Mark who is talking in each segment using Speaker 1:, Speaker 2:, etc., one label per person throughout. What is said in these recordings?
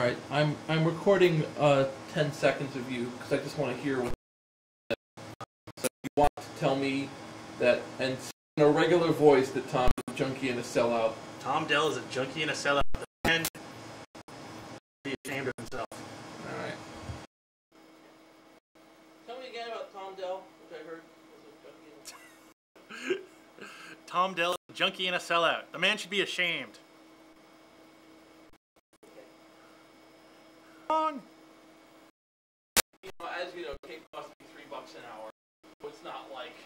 Speaker 1: All right, I'm I'm recording uh, ten seconds of you because I just want to hear what. So you want to tell me that and in a regular voice that Tom is a junkie and a sellout.
Speaker 2: Tom Dell is a junkie and a sellout. The man be ashamed of himself.
Speaker 1: All right. Tell me again about Tom Dell, which I heard was a junkie.
Speaker 2: Tom Dell is a junkie and a sellout. The man should be ashamed. On.
Speaker 1: You know, as you know, tape costs me three bucks an hour. So it's not like,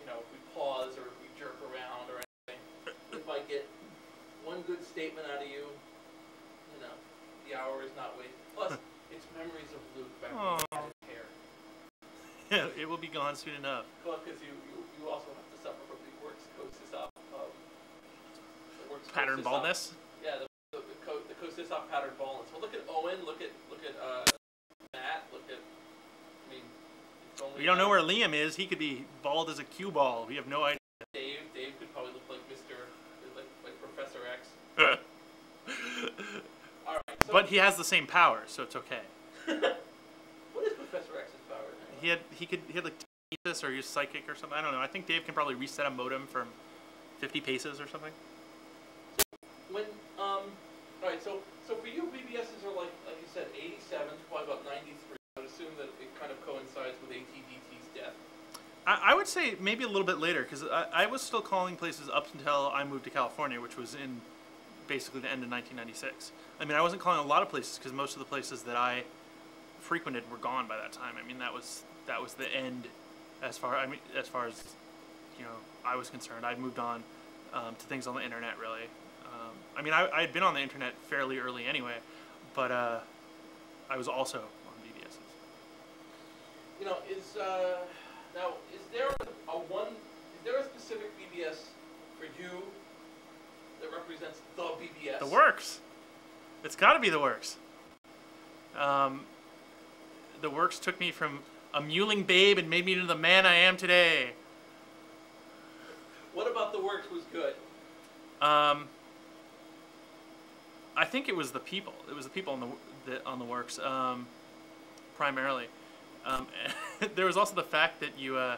Speaker 1: you know, if we pause or if we jerk around or anything. If I get one good statement out of you, you know, the hour is not wasted. Plus, it's memories of Luke back when he had his
Speaker 2: it will be gone soon enough.
Speaker 1: Well, because you, you, you also have to suffer from the works co-sysop. Um, the works
Speaker 2: Pattern baldness.
Speaker 1: Yeah, the, co- the cosis op pattern baldness. Well, look at Owen. Look at look at uh, Matt. Look at. I mean,
Speaker 2: We don't know where Liam is. He could be bald as a cue ball. We have no idea.
Speaker 1: Dave. Dave could probably look like Mister, like, like Professor X. All right. So
Speaker 2: but he has the same power, so it's okay.
Speaker 1: what is Professor X's power? Now?
Speaker 2: He had he could he had like telekinesis or he was psychic or something. I don't know. I think Dave can probably reset a modem from 50 paces or something.
Speaker 1: When um, all right. So so for you, BBSs are like like you said, 87 to probably about 93. I would assume that it kind of coincides with ATDT's death.
Speaker 2: I, I would say maybe a little bit later because I, I was still calling places up until I moved to California, which was in basically the end of 1996. I mean, I wasn't calling a lot of places because most of the places that I frequented were gone by that time. I mean, that was that was the end as far I mean as far as you know I was concerned. I'd moved on um, to things on the internet really. Um, I mean, I, I had been on the internet fairly early anyway, but uh, I was also on BBSs.
Speaker 1: You know, is uh, now is there a one? Is there a specific BBS for you that represents the BBS?
Speaker 2: The works. It's got to be the works. Um, the works took me from a mewling babe and made me into the man I am today.
Speaker 1: What about the works was good?
Speaker 2: Um, I think it was the people. It was the people on the, the on the works um, primarily. Um, there was also the fact that you uh,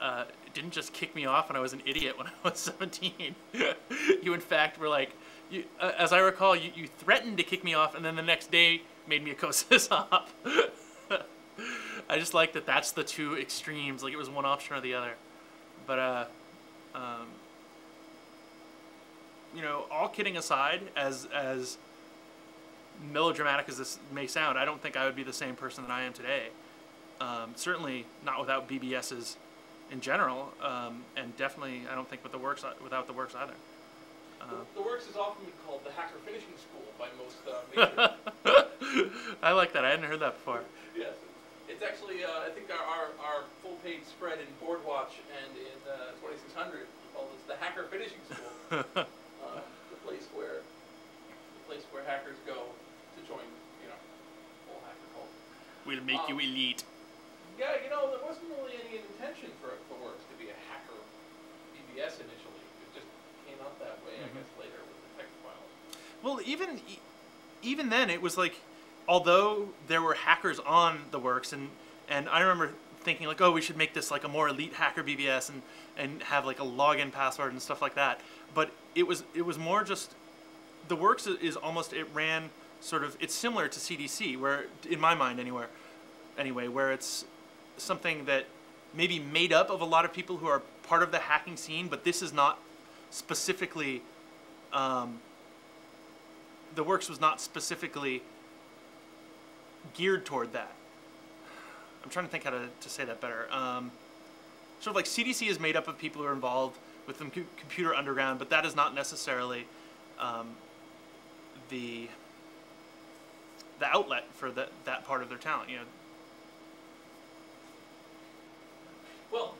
Speaker 2: uh, didn't just kick me off when I was an idiot when I was 17. you in fact were like, you, uh, as I recall, you, you threatened to kick me off, and then the next day made me a co-sysop. I just like that. That's the two extremes. Like it was one option or the other. But uh, um, you know, all kidding aside, as as melodramatic as this may sound, I don't think I would be the same person that I am today. Um, certainly not without BBSs in general, um, and definitely I don't think with the works without the works either. Uh,
Speaker 1: The, the works is often called the hacker finishing school by most uh, major.
Speaker 2: I like that. I hadn't heard that before.
Speaker 1: yes, it's actually uh, I think our, our, our full page spread in Boardwatch and in uh, 2600 called the hacker finishing school. uh, the place where the place where hackers go to join, you know, full hacker cult.
Speaker 2: We'll make you
Speaker 1: Um,
Speaker 2: elite.
Speaker 1: Yeah, you know, there wasn't really any intention for the works to be a hacker BBS initially. It just came out that way, I
Speaker 2: Mhm.
Speaker 1: guess, later with the text files.
Speaker 2: Well, even even then, it was like, although there were hackers on the works, and and I remember thinking like, oh, we should make this like a more elite hacker BBS and and have like a login password and stuff like that. But it was it was more just the works is almost it ran sort of it's similar to CDC where in my mind anywhere anyway where it's something that maybe made up of a lot of people who are part of the hacking scene, but this is not specifically. Um, the works was not specifically geared toward that. I'm trying to think how to, to say that better. Um, sort of like CDC is made up of people who are involved with the computer underground, but that is not necessarily um, the the outlet for that that part of their talent. You know,
Speaker 1: Well,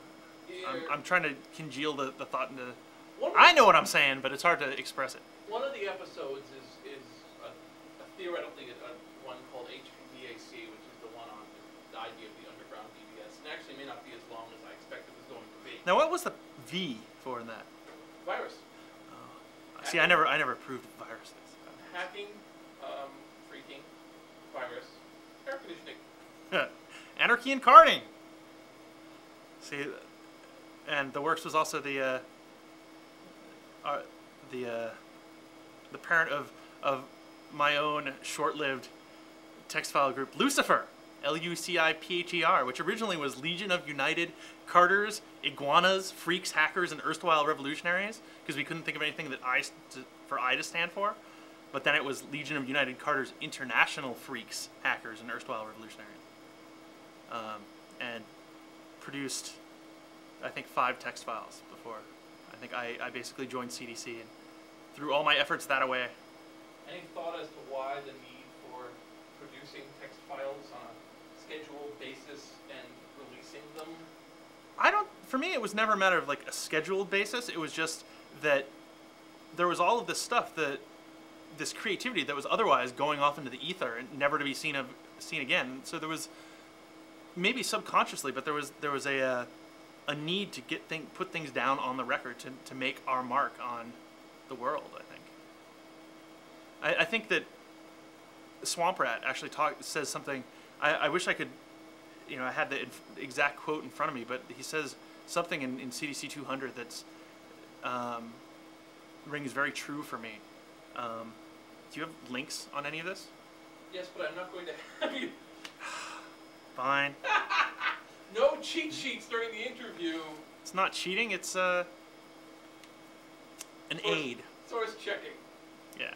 Speaker 2: I'm, I'm trying to congeal the, the thought into. I know what I'm saying, but it's hard to express it.
Speaker 1: one of the episodes is is a, a theoretically a, a one called HPAVC, which is the one on the idea of the underground BBS, and actually may not be as long as I expected it was going to be.
Speaker 2: Now, what was the V for in that?
Speaker 1: Virus oh,
Speaker 2: See, I never I never proved viruses
Speaker 1: hacking, um, phreaking, virus, air conditioning.
Speaker 2: Anarchy and carding. See, and the works was also the uh, uh, the uh, the parent of of my own short-lived text file group, Lucipher, L-U-C-I-P-H-E-R, which originally was Legion of United Carders, Iguanas, Phreaks, Hackers, and Erstwhile Revolutionaries, because we couldn't think of anything that I for I to stand for. But then it was Legion of United Carders, International Phreaks, Hackers, and Erstwhile Revolutionaries, um, and produced, I think, five text files before. I think I, I basically joined CDC and threw all my efforts that away.
Speaker 1: Any thought as to why the need for producing text files on a scheduled basis and releasing them?
Speaker 2: I don't. For me, it was never a matter of like a scheduled basis. It was just that there was all of this stuff that this creativity that was otherwise going off into the ether and never to be seen of seen again. So there was maybe subconsciously, but there was there was a uh, a need to get thing put things down on the record to to make our mark on the world. I think. I, I think that Swamp Ratte actually talk says something. I, I wish I could, you know, I had the exact quote in front of me, but he says something in, in CDC 200 that's um, rings very true for me. Um, do you have links on any of this?
Speaker 1: Yes, but I'm not going to have you.
Speaker 2: Fine.
Speaker 1: No cheat sheets during the interview.
Speaker 2: It's not cheating. It's uh, an
Speaker 1: Source-
Speaker 2: aid.
Speaker 1: Source checking.
Speaker 2: Yeah.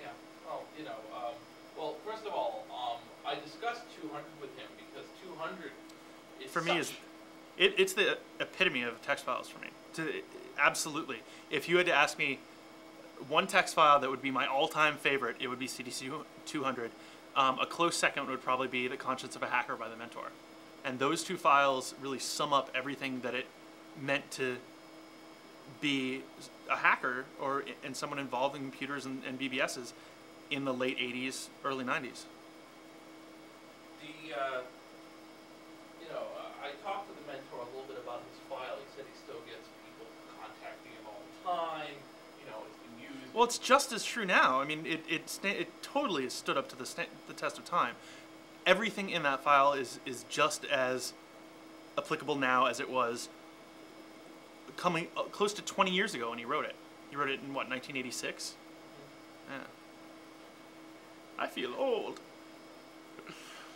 Speaker 1: Yeah. Oh, you know. Um, well, first of all, um, I discussed 200 with him because 200 is
Speaker 2: For me is it, it's the epitome of text files for me. To, absolutely. If you had to ask me one text file that would be my all-time favorite, it would be CDC 200. Um, a close second would probably be The Conscience of a Hacker by the Mentor. And those two files really sum up everything that it meant to be a hacker or and someone involved in computers and, and BBSs in the late 80s, early 90s.
Speaker 1: The, uh, you know, uh, I talked to the mentor a little bit about his file. He said he still gets people contacting him all the time. You know, it's been used.
Speaker 2: Well, it's just as true now. I mean, it it, it totally has stood up to the the test of time. Everything in that file is is just as applicable now as it was coming uh, close to 20 years ago when he wrote it. He wrote it in what 1986. Yeah. I feel old.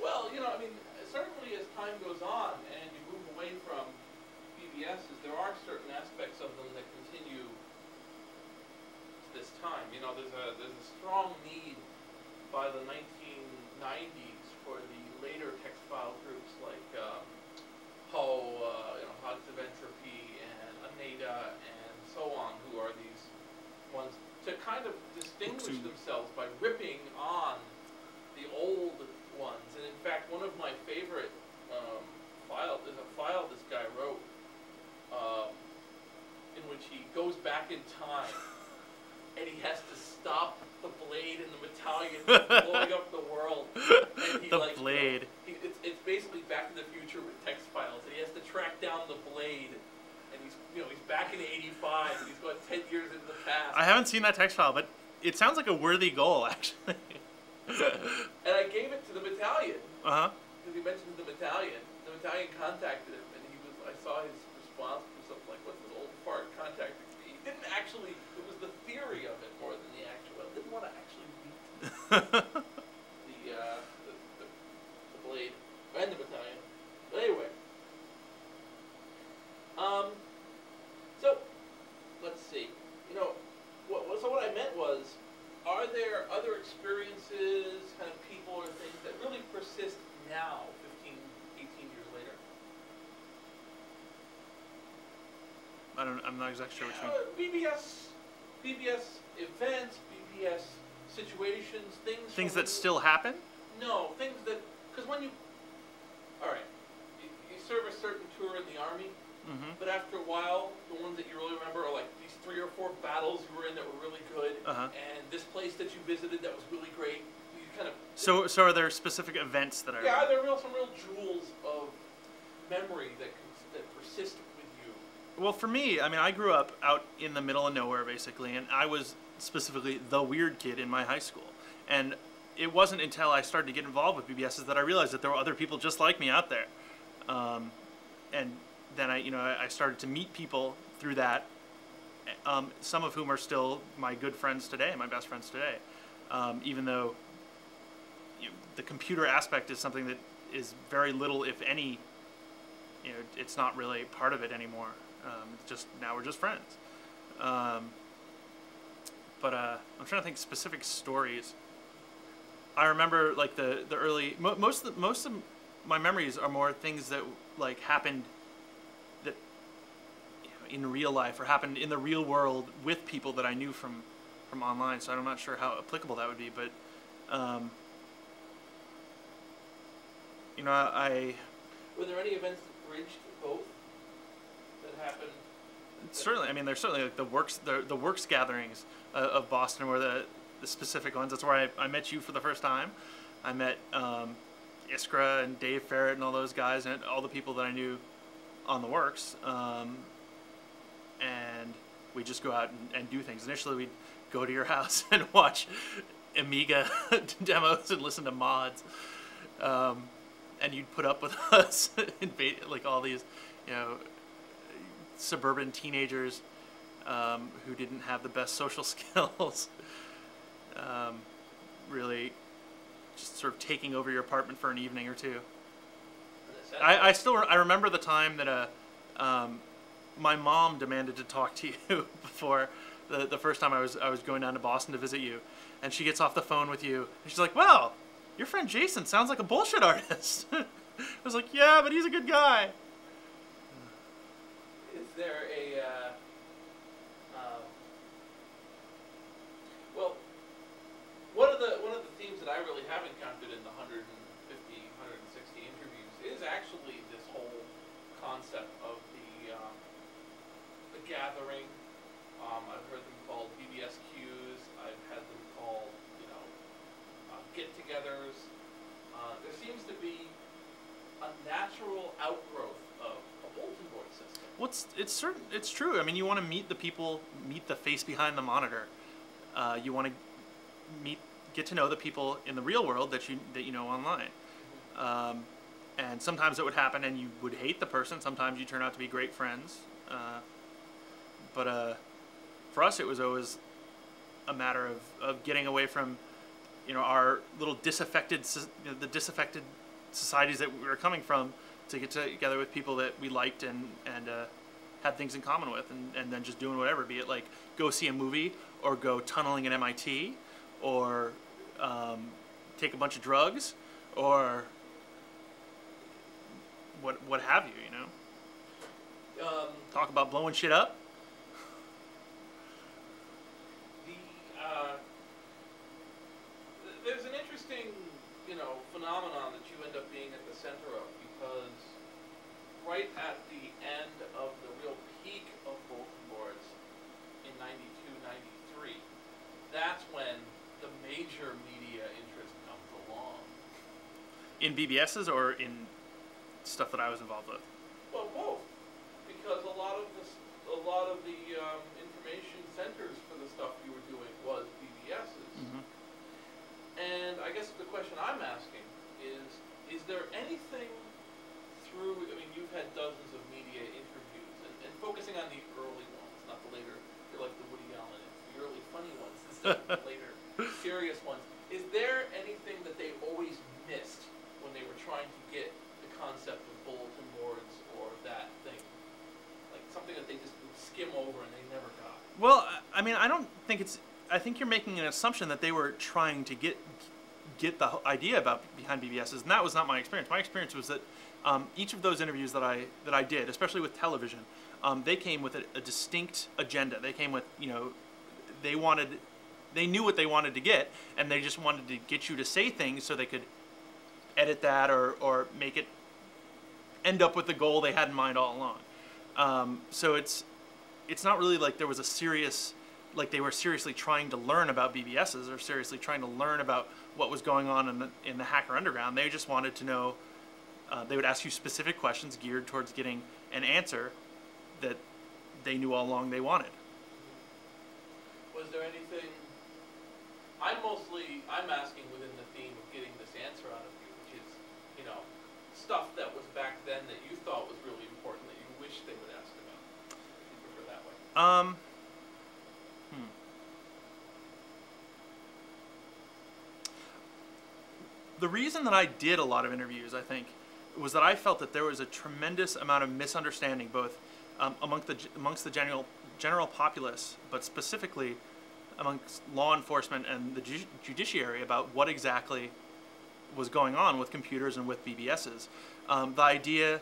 Speaker 1: Well, you know, I mean, certainly as time goes on and you move away from BBSs, there are certain aspects of them that to this time. You know, there's a there's a strong need by the 1990s for the later text file groups like um, Ho, uh, you know, Hogs of Entropy and Aneda and so on, who are these ones to kind of distinguish themselves by ripping on the old ones. And in fact, one of my favorite um, file is a file this guy wrote um, in which he goes back in time and he has to stop the blade and the battalion from blowing up the world. And he,
Speaker 2: the
Speaker 1: like,
Speaker 2: blade.
Speaker 1: He, it's, it's basically Back to the Future with text files, and he has to track down the blade. And he's, you know, he's back in '85, and he's going 10 years into the past.
Speaker 2: I haven't seen that text file, but it sounds like a worthy goal actually.
Speaker 1: and I gave it to the battalion
Speaker 2: uh huh.
Speaker 1: because he mentioned the battalion. The battalion contacted him, and he was. I saw his response to something like, "What's this old fart contacting me?" He didn't actually. The, uh, the, the the blade and the battalion. But anyway. Um. So, let's see. You know, what, so what I meant was, are there other experiences, kind of people or things that really persist now, 15, 18 years later?
Speaker 2: I don't. I'm not exactly sure you mean.
Speaker 1: Uh, BBS, BBS events, BBS situations, things.
Speaker 2: Things that
Speaker 1: you-
Speaker 2: still happen.
Speaker 1: No, things that because when you, all right, you, you serve a certain tour in the army,
Speaker 2: Mm-hmm.
Speaker 1: but after a while, the ones that you really remember are like these three or four battles you were in that were really good,
Speaker 2: Uh-huh.
Speaker 1: and this place that you visited that was really great. You kind of
Speaker 2: So, so are there specific events that are?
Speaker 1: yeah, there are real some real jewels of memory that that persist with you.
Speaker 2: Well, for me, I mean, I grew up out in the middle of nowhere, basically, and I was specifically the weird kid in my high school. And it wasn't until I started to get involved with BBSs that I realized that there were other people just like me out there, um, and then I you know I started to meet people through that. Um, some of whom are still my good friends today, my best friends today, um, even though you know, the computer aspect is something that is very little, if any, you know, it's not really part of it anymore. Um, just now we're just friends. But uh, I'm trying to think specific stories. I remember like the the early mo- most of the, most of my memories are more things that like happened that you know, in real life or happened in the real world with people that I knew from from online. So I'm not sure how applicable that would be, but um, you know I
Speaker 1: Were there any events that bridged both that happened?
Speaker 2: certainly I mean there's certainly like the works the the works gatherings of Boston were the the specific ones. That's where I, I met you for the first time. I met um, Iskra and Dave Ferret and all those guys and all the people that I knew on the works. Um, and we just go out and, and do things. Initially, we'd go to your house and watch Amiga demos and listen to mods. Um, and you'd put up with us, like all these, you know, suburban teenagers um, who didn't have the best social skills. um, really, just sort of taking over your apartment for an evening or two. I, I still re- I remember the time that uh, um, my mom demanded to talk to you before the, the first time I was I was going down to Boston to visit you, and she gets off the phone with you and she's like, "Well, your friend Jason sounds like a bullshit artist." I was like, "Yeah, but he's a good guy."
Speaker 1: Is there a, uh, um, well, one of the, one of the themes that I really have encountered in the 150, 160 interviews is actually this whole concept of the, um, the gathering. Um, I've heard them called BBSQs. I've had them called, you know, uh, get-togethers. Uh, there seems to be a natural outgrowth of a bulletin board system.
Speaker 2: What's it's certain it's true. I mean, you want to meet the people, meet the face behind the monitor. Uh, you want to meet, get to know the people in the real world that you that you know online. Um, and sometimes it would happen, and you would hate the person. Sometimes you turn out to be great friends. Uh, but uh, for us, it was always a matter of, of getting away from, you know, our little disaffected, you know, the disaffected societies that we were coming from, to get together with people that we liked and and uh, had things in common with, and, and then just doing whatever, be it like go see a movie or go tunneling at MIT, or um, take a bunch of drugs, or what what have you, you know,
Speaker 1: Um,
Speaker 2: talk about blowing shit up.
Speaker 1: the uh, there's an interesting you know phenomenon that you end up being at the center of because right at the end of the real peak of bulletin boards in 92 93 that's when the major media interest comes along
Speaker 2: in BBSs or in stuff that I was involved with.
Speaker 1: well both because a lot of the a lot of the um, information centers stuff you were doing was BBSs mm-hmm. And I guess the question I'm asking is, is there anything through, I mean, you've had dozens of media interviews, and, and focusing on the early ones, not the later, you're like the Woody Allen, the early funny ones, instead of the later serious ones. Is there anything that they always missed when they were trying to get the concept of bulletin boards or that thing? Like something that they just would skim over and they never?
Speaker 2: Well, I- mean, I don't think it's. I think you're making an assumption that they were trying to get get the idea about behind BBSs, and that was not my experience. My experience was that um, each of those interviews that I that I did, especially with television, um, they came with a, a distinct agenda. They came with you know, they wanted, they knew what they wanted to get, and they just wanted to get you to say things so they could edit that or or make it end up with the goal they had in mind all along. Um, so it's it's not really like there was a serious like they were seriously trying to learn about BBSs or seriously trying to learn about what was going on in the, in the hacker underground. They just wanted to know. Uh, they would ask you specific questions geared towards getting an answer that they knew all along they wanted.
Speaker 1: Was there anything? I'm mostly I'm asking within the theme of getting this answer out of you, which is you know stuff that was back then that you thought was
Speaker 2: Um. Hmm. The reason that I did a lot of interviews, I think, was that I felt that there was a tremendous amount of misunderstanding, both um, amongst the amongst the general general populace, but specifically amongst law enforcement and the ju- judiciary about what exactly was going on with computers and with BBSs. Um, the idea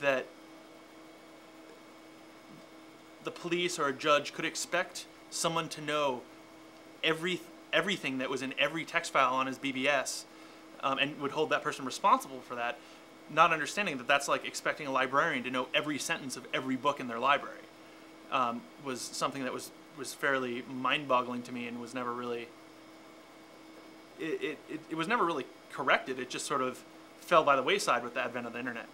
Speaker 2: that the police or a judge could expect someone to know every everything that was in every text file on his BBS, um, and would hold that person responsible for that, not understanding that that's like expecting a librarian to know every sentence of every book in their library, um, was something that was was fairly mind-boggling to me and was never really. It, it, it, was never really corrected. It just sort of fell by the wayside with the advent of the internet.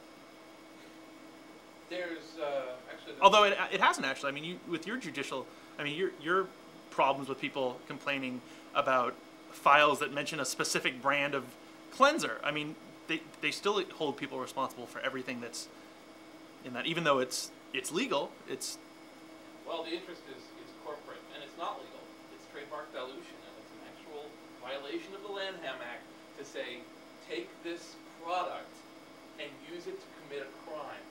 Speaker 1: There's uh, actually.
Speaker 2: Although it, it hasn't actually. I mean, you, with your judicial, I mean, your your problems with people complaining about files that mention a specific brand of cleanser. I mean, they they still hold people responsible for everything that's in that, even though it's it's legal. It's
Speaker 1: Well, the interest is, is corporate, and it's not legal. It's trademark dilution, and it's an actual violation of the Lanham Act to say, take this product and use it to commit a crime.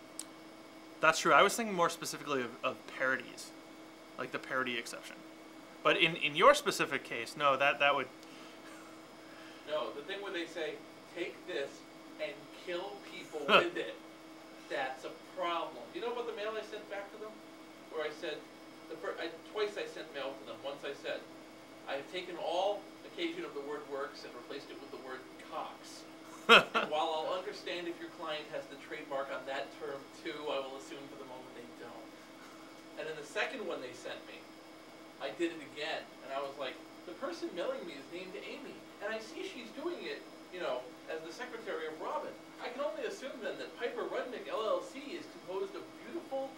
Speaker 2: That's true. I was thinking more specifically of, of parodies, like the parody exception. But in, in your specific case, no, that that would
Speaker 1: No, the thing where they say, take this and kill people with it, that's a problem. You know about the mail I sent back to them? Where I said, the fir- I, twice I sent mail to them. Once I said, I have taken all occasion of the word works and replaced it with the word cox. While I'll understand if your client has the trademark on that term too, I will assume for the moment they don't. And then the second one they sent me, I did it again, and I was like, the person mailing me is named Amy, and I see she's doing it, you know, as the secretary of Robin. I can only assume then that Piper Rudnick LLC is composed of beautiful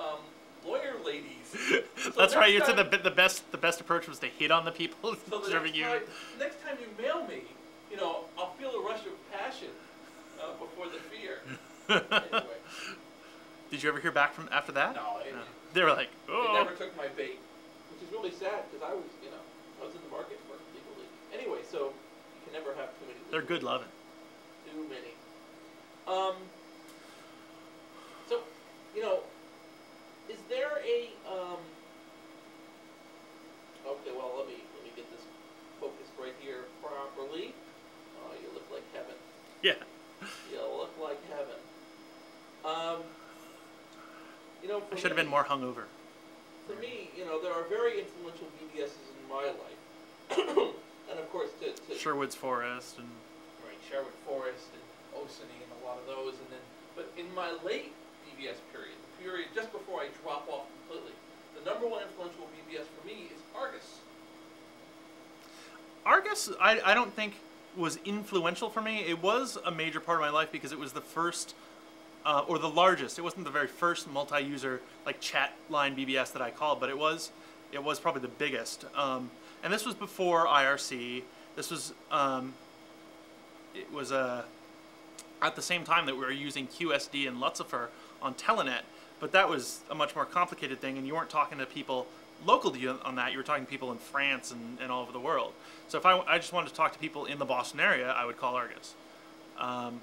Speaker 1: um, lawyer ladies. So
Speaker 2: that's right. You said the the best the best approach was to hit on the people
Speaker 1: so
Speaker 2: serving you.
Speaker 1: time, next time you mail me, you know, I'll feel a rush of passion uh, before the fear. Anyway,
Speaker 2: Did you ever hear back from after that?
Speaker 1: no, it,
Speaker 2: They were like,
Speaker 1: they
Speaker 2: oh.
Speaker 1: never took my bait, which is really sad because I was, you know, I was in the market for it legally. Anyway, so you can never have too many.
Speaker 2: They're good loving.
Speaker 1: Too many. Um. So, you know, is there a um? Okay, well, let me let me get this focused right here properly. Oh, you look like heaven.
Speaker 2: Yeah.
Speaker 1: You look like heaven. Um. You know,
Speaker 2: I should have been more hungover.
Speaker 1: for me, you know, there are very influential BBSs in my life, and of course, to, to
Speaker 2: Sherwood's Forest and
Speaker 1: right, Sherwood Forest and OSUNY and a lot of those, and then, but in my late BBS period, the period just before I drop off completely, the number one influential BBS for me is Argus.
Speaker 2: Argus. I I don't think was influential for me. It was a major part of my life because it was the first. Uh, or the largest. It wasn't the very first multi-user like chat line BBS that I called, but it was, it was probably the biggest. Um, and this was before IRC. This was, um, it was uh, at the same time that we were using QSD and Lucifer on Telenet, but that was a much more complicated thing, and you weren't talking to people local to you on that. You were talking to people in France and, and all over the world. So if I, I just wanted to talk to people in the Boston area, I would call Argus. Um,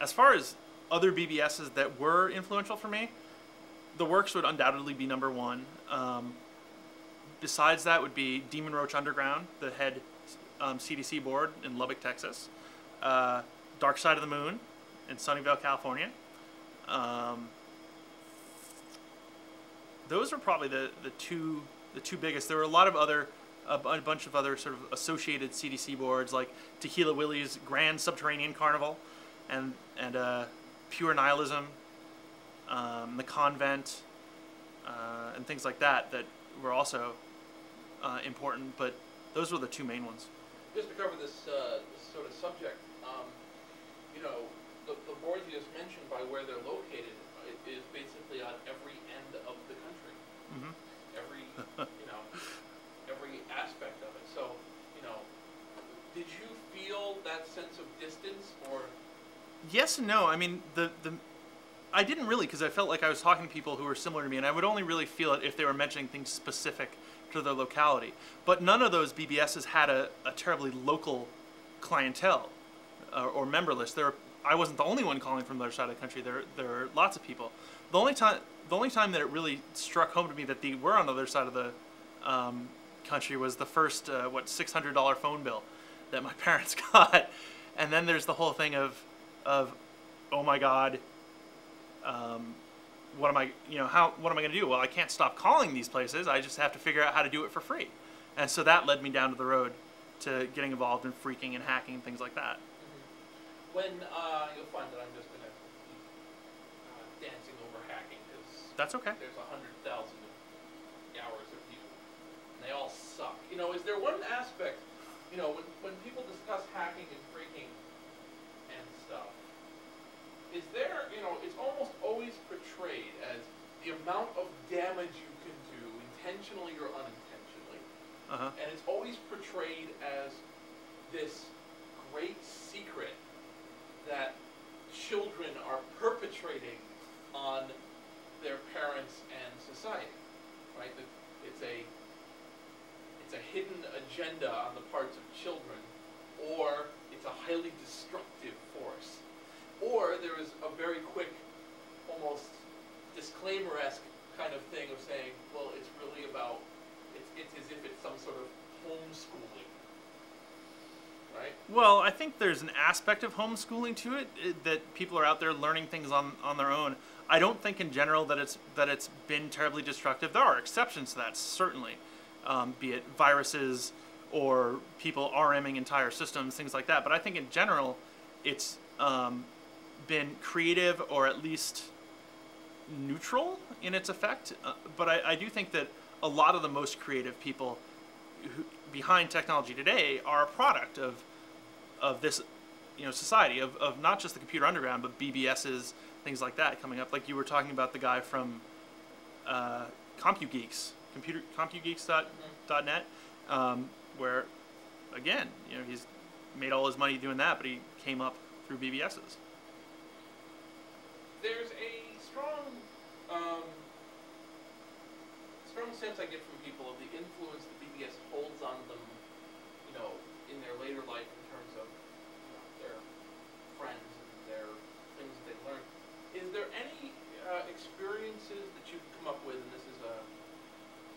Speaker 2: as far as other BBSs that were influential for me, the Works would undoubtedly be number one. Um, besides that would be Demon Roach Underground, the head um, CDC board in Lubbock, Texas. Uh, Dark Side of the Moon in Sunnyvale, California. Um, those are probably the, the two the two biggest. There were a lot of other a, bunch of other sort of associated CDC boards like Tequila Willie's Grand Subterranean Carnival, and and uh, Pure Nihilism, um, the Convent, uh, and things like that that were also uh, important. But those were the two main ones.
Speaker 1: Just to cover this, uh, this sort of subject, um, you know, the, the boards you just mentioned by where they're located is basically on every country.
Speaker 2: hmm
Speaker 1: every you know every aspect of it. So you know, did you feel that sense of distance or
Speaker 2: Yes and no. I mean, the the I didn't really because I felt like I was talking to people who were similar to me, and I would only really feel it if they were mentioning things specific to their locality. But none of those BBSs had a, a terribly local clientele uh, or member list. There, I wasn't the only one calling from the other side of the country. There, there are lots of people. The only time, the only time that it really struck home to me that they were on the other side of the um, country was the first uh, what six hundred dollar phone bill that my parents got, and then there's the whole thing of, of, oh my God. Um, what am I, you know, how, what am I going to do? Well, I can't stop calling these places. I just have to figure out how to do it for free. And so that led me down to the road to getting involved in phreaking and hacking and things like that.
Speaker 1: When uh, you'll find that I'm just gonna keep uh, dancing over hacking because
Speaker 2: That's okay.
Speaker 1: there's a hundred thousand hours of view, and they all suck. You know, is there one aspect, you know, when when people discuss hacking and phreaking and stuff, is there, you know, it's almost always portrayed as the amount of damage you can do, intentionally or unintentionally,
Speaker 2: Uh huh.
Speaker 1: and it's always portrayed as this great secret that children are perpetrating on their parents and society, right? It's a it's a hidden agenda on the parts of children, or it's a highly destructive force, or there is a very quick, almost disclaimer-esque kind of thing of saying, well, it's really about it's, it's as if it's some sort of homeschooling, right?
Speaker 2: Well, I think there's an aspect of homeschooling to it, it that people are out there learning things on, on their own. I don't think in general that it's that it's been terribly destructive. There are exceptions to that, certainly, um, be it viruses or people RMing entire systems, things like that. But I think in general, it's um, been creative or at least neutral in its effect. Uh, but I, I do think that a lot of the most creative people who, behind technology today are a product of of this you know society of, of not just the computer underground but BBSs things like that coming up. Like you were talking about the guy from uh, CompuGeeks computer CompuGeeks.net um, where again you know he's made all his money doing that but he came up through BBSs
Speaker 1: there's a strong, um, strong sense I get from people of the influence that BBS holds on them, you know, in their later life in terms of you know, their friends and their things that they learn. Is there any uh, experiences that you've come up with, and this is a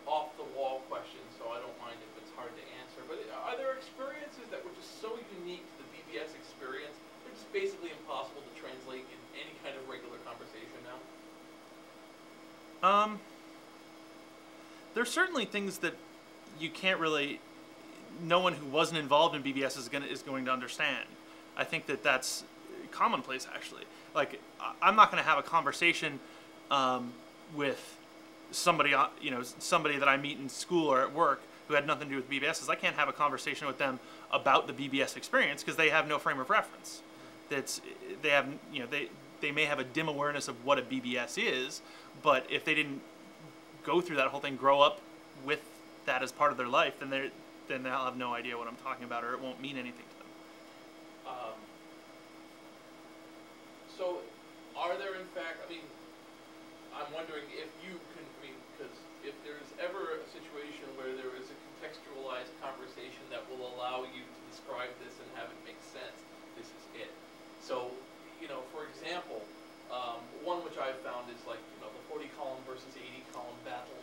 Speaker 1: off the wall question, so I don't mind if it's hard to answer, but are there experiences that were just so unique to the BBS experience, they're just basically impossible to translate in any kind of regular conversation now?
Speaker 2: Um, there's certainly things that you can't really. No one who wasn't involved in BBS is going to is going to understand. I think that that's commonplace actually. Like I'm not going to have a conversation um, with somebody uh, you know somebody that I meet in school or at work who had nothing to do with BBS. is I can't have a conversation with them about the BBS experience because they have no frame of reference. That's they have you know they they may have a dim awareness of what a BBS is, but if they didn't go through that whole thing, grow up with that as part of their life, then they then they'll have no idea what I'm talking about, or it won't mean anything to them.
Speaker 1: Um, so, are there in fact? I mean, I'm wondering if you can. I mean, because if there's ever a situation where there is a contextualized conversation that will allow you to describe this and have it make sense, this is it. So, you know, for example, um, one which I've found is like you know the 40 column versus 80 column battle.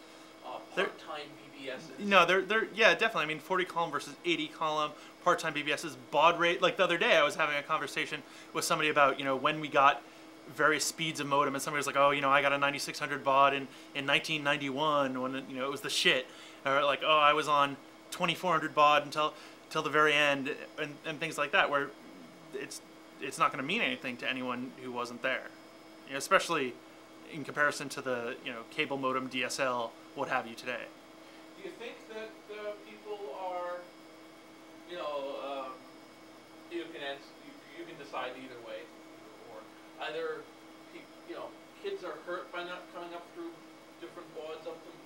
Speaker 1: Uh, part-time BBSs.
Speaker 2: No, they're they're yeah, definitely. I mean, 40 column versus 80 column, part-time BBS's baud rate. Like the other day, I was having a conversation with somebody about you know when we got various speeds of modem, and somebody was like, oh, you know, I got a 9600 baud in in 1991 when you know it was the shit, or like, oh, I was on 2400 baud until till the very end, and and things like that, where it's it's not going to mean anything to anyone who wasn't there, you know, especially in comparison to the you know cable modem, DSL, what have you today.
Speaker 1: Do you think that uh, people are, you know, um, you can answer, you, you can decide either way, either, you know, kids are hurt by not coming up through different bauds up them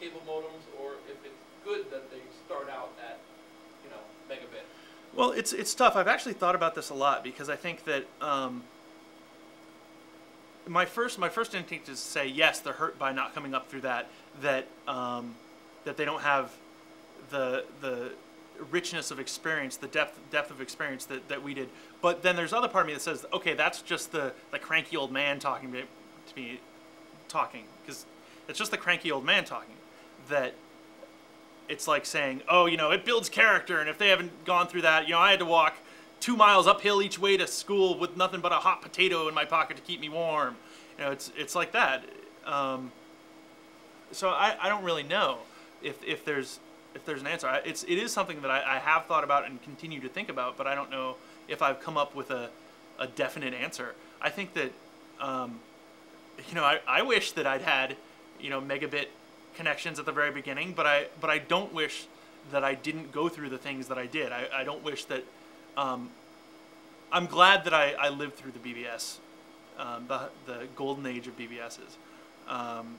Speaker 1: cable modems, or if it's good that they start out at, you know, megabit.
Speaker 2: Well, it's it's tough. I've actually thought about this a lot because I think that um, my first my first instinct is to say yes, they're hurt by not coming up through that. That um, that they don't have the the richness of experience, the depth depth of experience that, that we did. But then there's other part of me that says, okay, that's just the, the cranky old man talking to, me, talking because it's just the cranky old man talking. That it's like saying, oh, you know, it builds character, and if they haven't gone through that, you know, I had to walk two miles uphill each way to school with nothing but a hot potato in my pocket to keep me warm. You know, it's it's like that. Um, so I, I don't really know if, if there's if there's an answer. I, it's it is something that I, I have thought about and continue to think about, but I don't know if I've come up with a, a definite answer. I think that um, you know I, I wish that I'd had you know megabit connections at the very beginning, but I but I don't wish that I didn't go through the things that I did. I, I don't wish that. Um, I'm glad that I, I lived through the BBS, um, the the golden age of BBSs, um,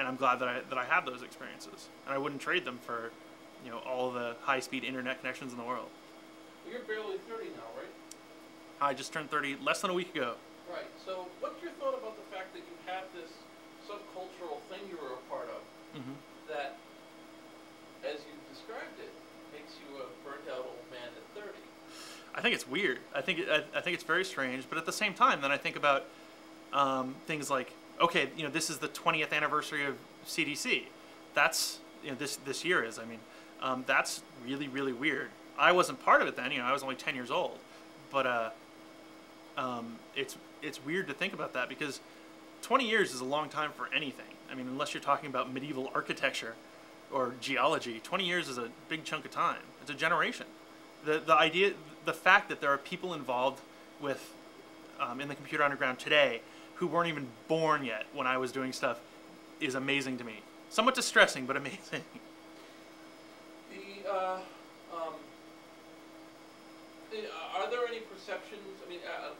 Speaker 2: and I'm glad that I that I had those experiences, and I wouldn't trade them for, you know, all the high speed internet connections in the world.
Speaker 1: Well, you're barely 30 now, right?
Speaker 2: I just turned 30 less than a week ago.
Speaker 1: Right. So, what's your thought about the fact that you have this subcultural thing you were a part of
Speaker 2: Mm-hmm.
Speaker 1: that, as you described it, makes you a burnt out old man at 30?
Speaker 2: I think it's weird. I think it, I, I think it's very strange. But at the same time, then I think about um, things like, okay, you know, this is the 20th anniversary of CDC. That's you know this this year is. I mean, um, that's really really weird. I wasn't part of it then. You know, I was only 10 years old. But uh, um, it's it's weird to think about that because 20 years is a long time for anything. I mean, unless you're talking about medieval architecture or geology, 20 years is a big chunk of time. It's a generation. The the idea, the fact that there are people involved with um, in the computer underground today who weren't even born yet when I was doing stuff is amazing to me. Somewhat distressing, but amazing.
Speaker 1: The, uh, um, uh, are there any perceptions? I mean, uh,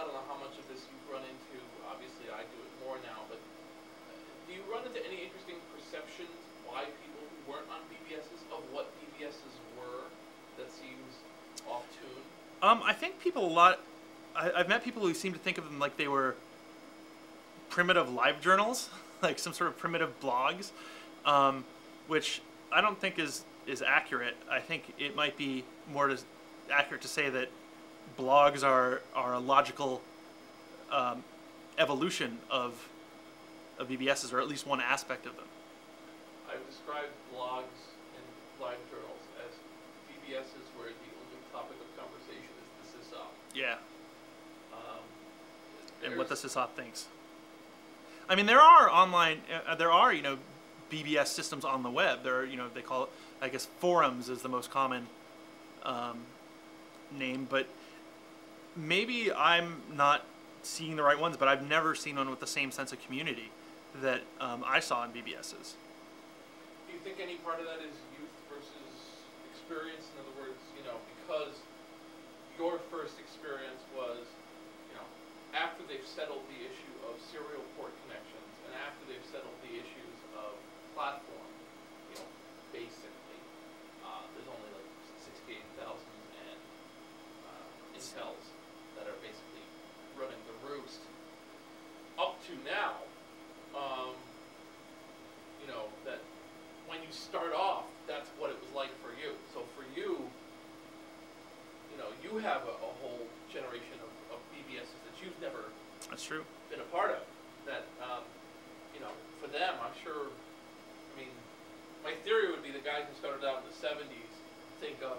Speaker 1: I don't know how much of this you've run into. Obviously, I do it more now, but uh, do you run into any interesting perceptions by people who weren't on BBSs of what BBSs were that seems off tune?
Speaker 2: Um, I think people a lot. I, I've met people who seem to think of them like they were primitive live journals, like some sort of primitive blogs, um, which I don't think is is accurate. I think it might be more to, accurate to say that blogs are are a logical um, evolution of of BBSs, or at least one aspect of them.
Speaker 1: I've described blogs and live journals as BBSs where the only topic of conversation is the sysop.
Speaker 2: Yeah.
Speaker 1: Um,
Speaker 2: and what the sysop thinks. I mean, there are online, uh, there are you know, BBS systems on the web. There are you know they call it, I guess forums is the most common um, name, but maybe I'm not seeing the right ones. But I've never seen one with the same sense of community that um, I saw in BBSs.
Speaker 1: Do you think any part of that is youth versus experience? In other words, you know, because your first experience was, after they've settled the issue of serial port connections and after they've settled the issues of platform, you know, basically, uh, there's only like 68,000 and uh, Intels that are basically running the roost. Up to now, um, you know, that when you start off, that's what it was like for you. So for you, you know, you have a, a whole generation of, of BBSs that you've never
Speaker 2: That's true.
Speaker 1: been a part of. That, um, you know, for them, I'm sure, I mean, my theory would be the guys who started out in the 70s think of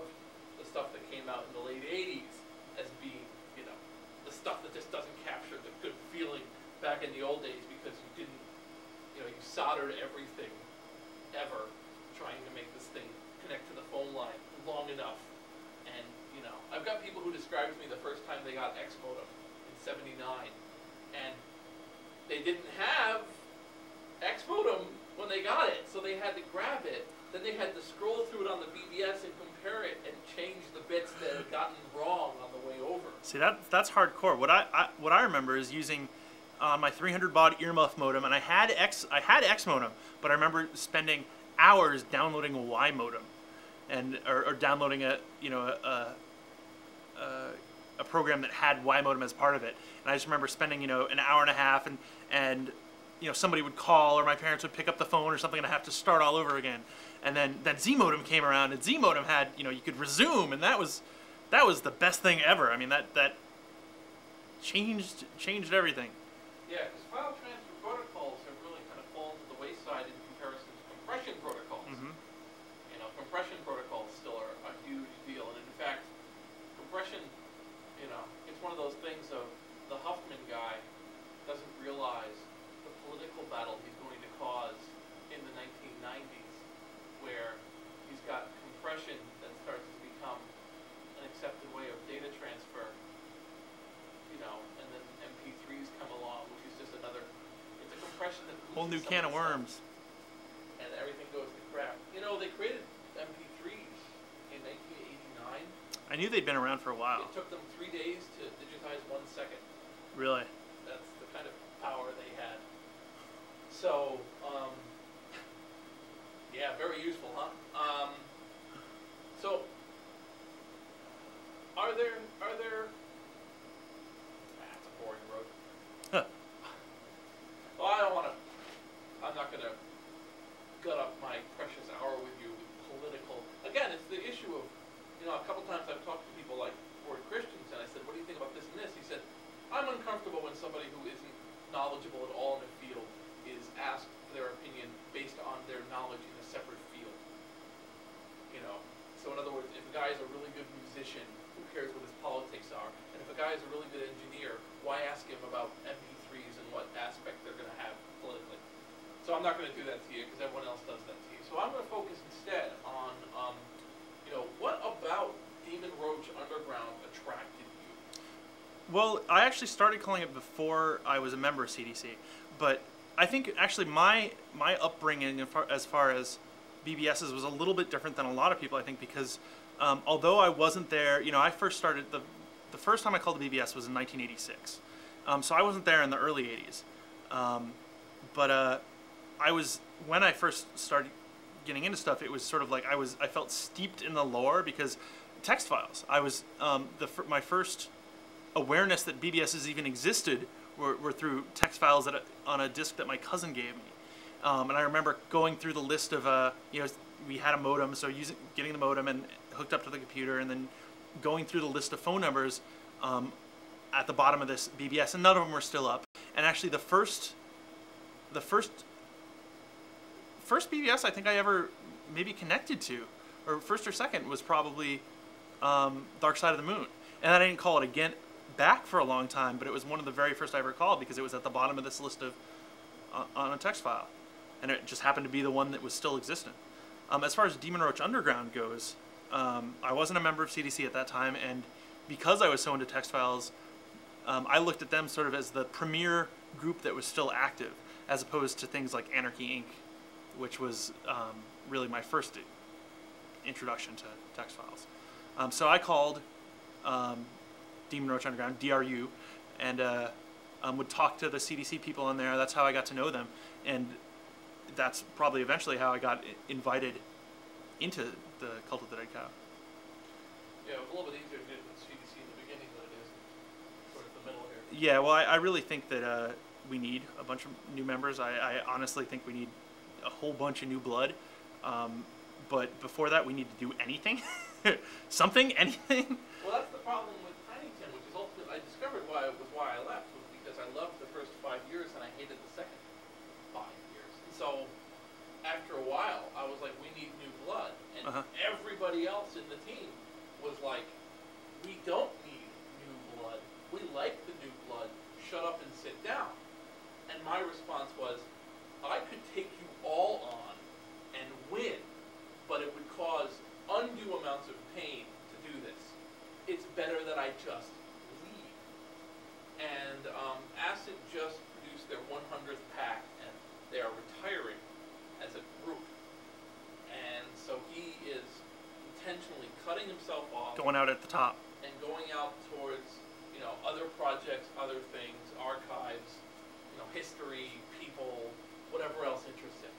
Speaker 1: the stuff that came out in the late 80s as being, you know, the stuff that just doesn't capture the good feeling back in the old days because you didn't, you know, you soldered everything ever trying to make this thing connect to the phone line long enough. And, you know, I've got people who described to me the first time they got X modem in 79 and they didn't have X modem when they got it, so they had to grab it. Then they had to scroll through it on the BBS and compare it and change the bits that had gotten wrong on the way over.
Speaker 2: See that that's hardcore. What I, I what I remember is using uh, my 300 baud earmuff modem, and I had X I had X modem, but I remember spending hours downloading a Y modem, and or, or downloading a you know a, a, a program that had Y modem as part of it. And I just remember spending you know an hour and a half and and you know somebody would call or my parents would pick up the phone or something and I have to start all over again. And then then Z modem came around and Z modem had you know you could resume and that was that was the best thing ever. I mean that that changed changed everything.
Speaker 1: Yeah, because file transfer protocols have really kind of fallen to the wayside in comparison to compression protocols.
Speaker 2: hmm
Speaker 1: You know, compression protocols still are a huge deal, and in fact, compression, you know, it's one of those things of the Huffman guy doesn't realize the political battle he's going to cause in the 1990s, where he's got compression that starts to become an accepted way of data transfer. You know, and then MP3s come along, which is just another. It's a compression that
Speaker 2: Whole new can of worms.
Speaker 1: and everything goes to crap. You know, they created MP3s in 1989.
Speaker 2: I knew they'd been around for a while.
Speaker 1: It took them three days to digitize one second.
Speaker 2: Really.
Speaker 1: That's the kind of power they had. So, um, yeah, very useful, huh? Um, so, are there are there? That's a boring road.
Speaker 2: Huh.
Speaker 1: Well, I don't want to. I'm not going to gut up my precious hour with you with political. Again, it's the issue of, you know, a couple times I've talked to people like Ward Christensen, and I said, "What do you think about this and this?" He said, "I'm uncomfortable when somebody who isn't knowledgeable at all in a field is asked their opinion based on their knowledge in a separate field." You know, so in other words, if a guy is a musician, who cares what his politics are? And if a guy is a really good engineer, why ask him about MP3s and what aspect they're going to have politically? So I'm not going to do that to you because everyone else does that to you. So I'm going to focus instead on, um, you know, what about Demon Roach Underground attracted you?
Speaker 2: Well, I actually started calling it before I was a member of CDC, but I think actually my my upbringing as, far as BBSs was a little bit different than a lot of people. I think because um, although I wasn't there, you know, I first started the the first time I called the BBS was in 1986, um, so I wasn't there in the early 80s. Um, but uh, I was when I first started getting into stuff. It was sort of like I was I felt steeped in the lore because text files. I was um, the my first awareness that BBSs even existed were, were through text files that, on a disk that my cousin gave me. Um, and I remember going through the list of, uh, you know, we had a modem, so using getting the modem and hooked up to the computer, and then going through the list of phone numbers um, at the bottom of this BBS, and none of them were still up. And actually, the first, the first, first BBS I think I ever maybe connected to, or first or second, was probably um, Dark Side of the Moon. And I didn't call it again back for a long time, but it was one of the very first I ever called because it was at the bottom of this list of uh, on a text file, and it just happened to be the one that was still existent. Um, as far as Demon Roach Underground goes, um, I wasn't a member of CDC at that time, and because I was so into text files, um, I looked at them sort of as the premier group that was still active, as opposed to things like Anarchy Inc., which was um, really my first introduction to text files. Um, so I called um, Demon Roach Underground, DRU, and uh, um, would talk to the CDC people on there. That's how I got to know them, and that's probably eventually how I got invited into the Cult of the Dead Cow.
Speaker 1: Yeah, it was a little bit easier to do it with CDC in the beginning than it is sort of the middle here.
Speaker 2: Yeah, well, I, I really think that uh, we need a bunch of new members. I, I honestly think we need a whole bunch of new blood. Um, but before that, we need to do anything, something, anything.
Speaker 1: Well, that's the problem with Huntington, which is ultimately I discovered why it was why I left was because I loved the first five years and I hated the second five years. And so after a while, I was like, we need new blood, and
Speaker 2: Uh-huh.
Speaker 1: everybody else in the team was like, we don't need new blood. We like the new blood. Shut up and sit down. And my response was, I could take you all on and win, but it would cause undue amounts of pain to do this. It's better that I just leave. And um, Acid just produced their 100th pack, and they are retiring as a group. And so he is intentionally cutting
Speaker 2: Going out at the top.
Speaker 1: and going out towards you know other projects, other things, archives, you know, history, people, whatever else interests him.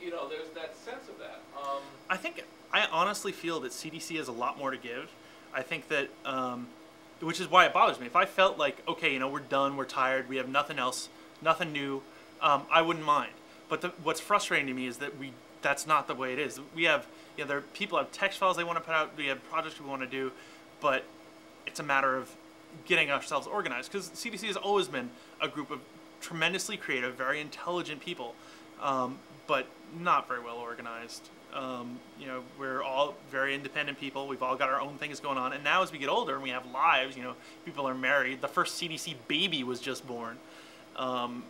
Speaker 1: You know, there's that sense of that. Um,
Speaker 2: I think I honestly feel that CDC has a lot more to give. I think that um, which is why it bothers me. If I felt like, okay, you know, we're done, we're tired, we have nothing else, nothing new, um, I wouldn't mind. But the, what's frustrating to me is that we that's not the way it is. We have, you know, there people have text files they want to put out, we have projects we want to do, but it's a matter of getting ourselves organized because CDC has always been a group of tremendously creative, very intelligent people, um, but not very well organized. Um, you know, we're all very independent people. We've all got our own things going on. And now, as we get older and we have lives, you know, people are married. The first CDC baby was just born. Um,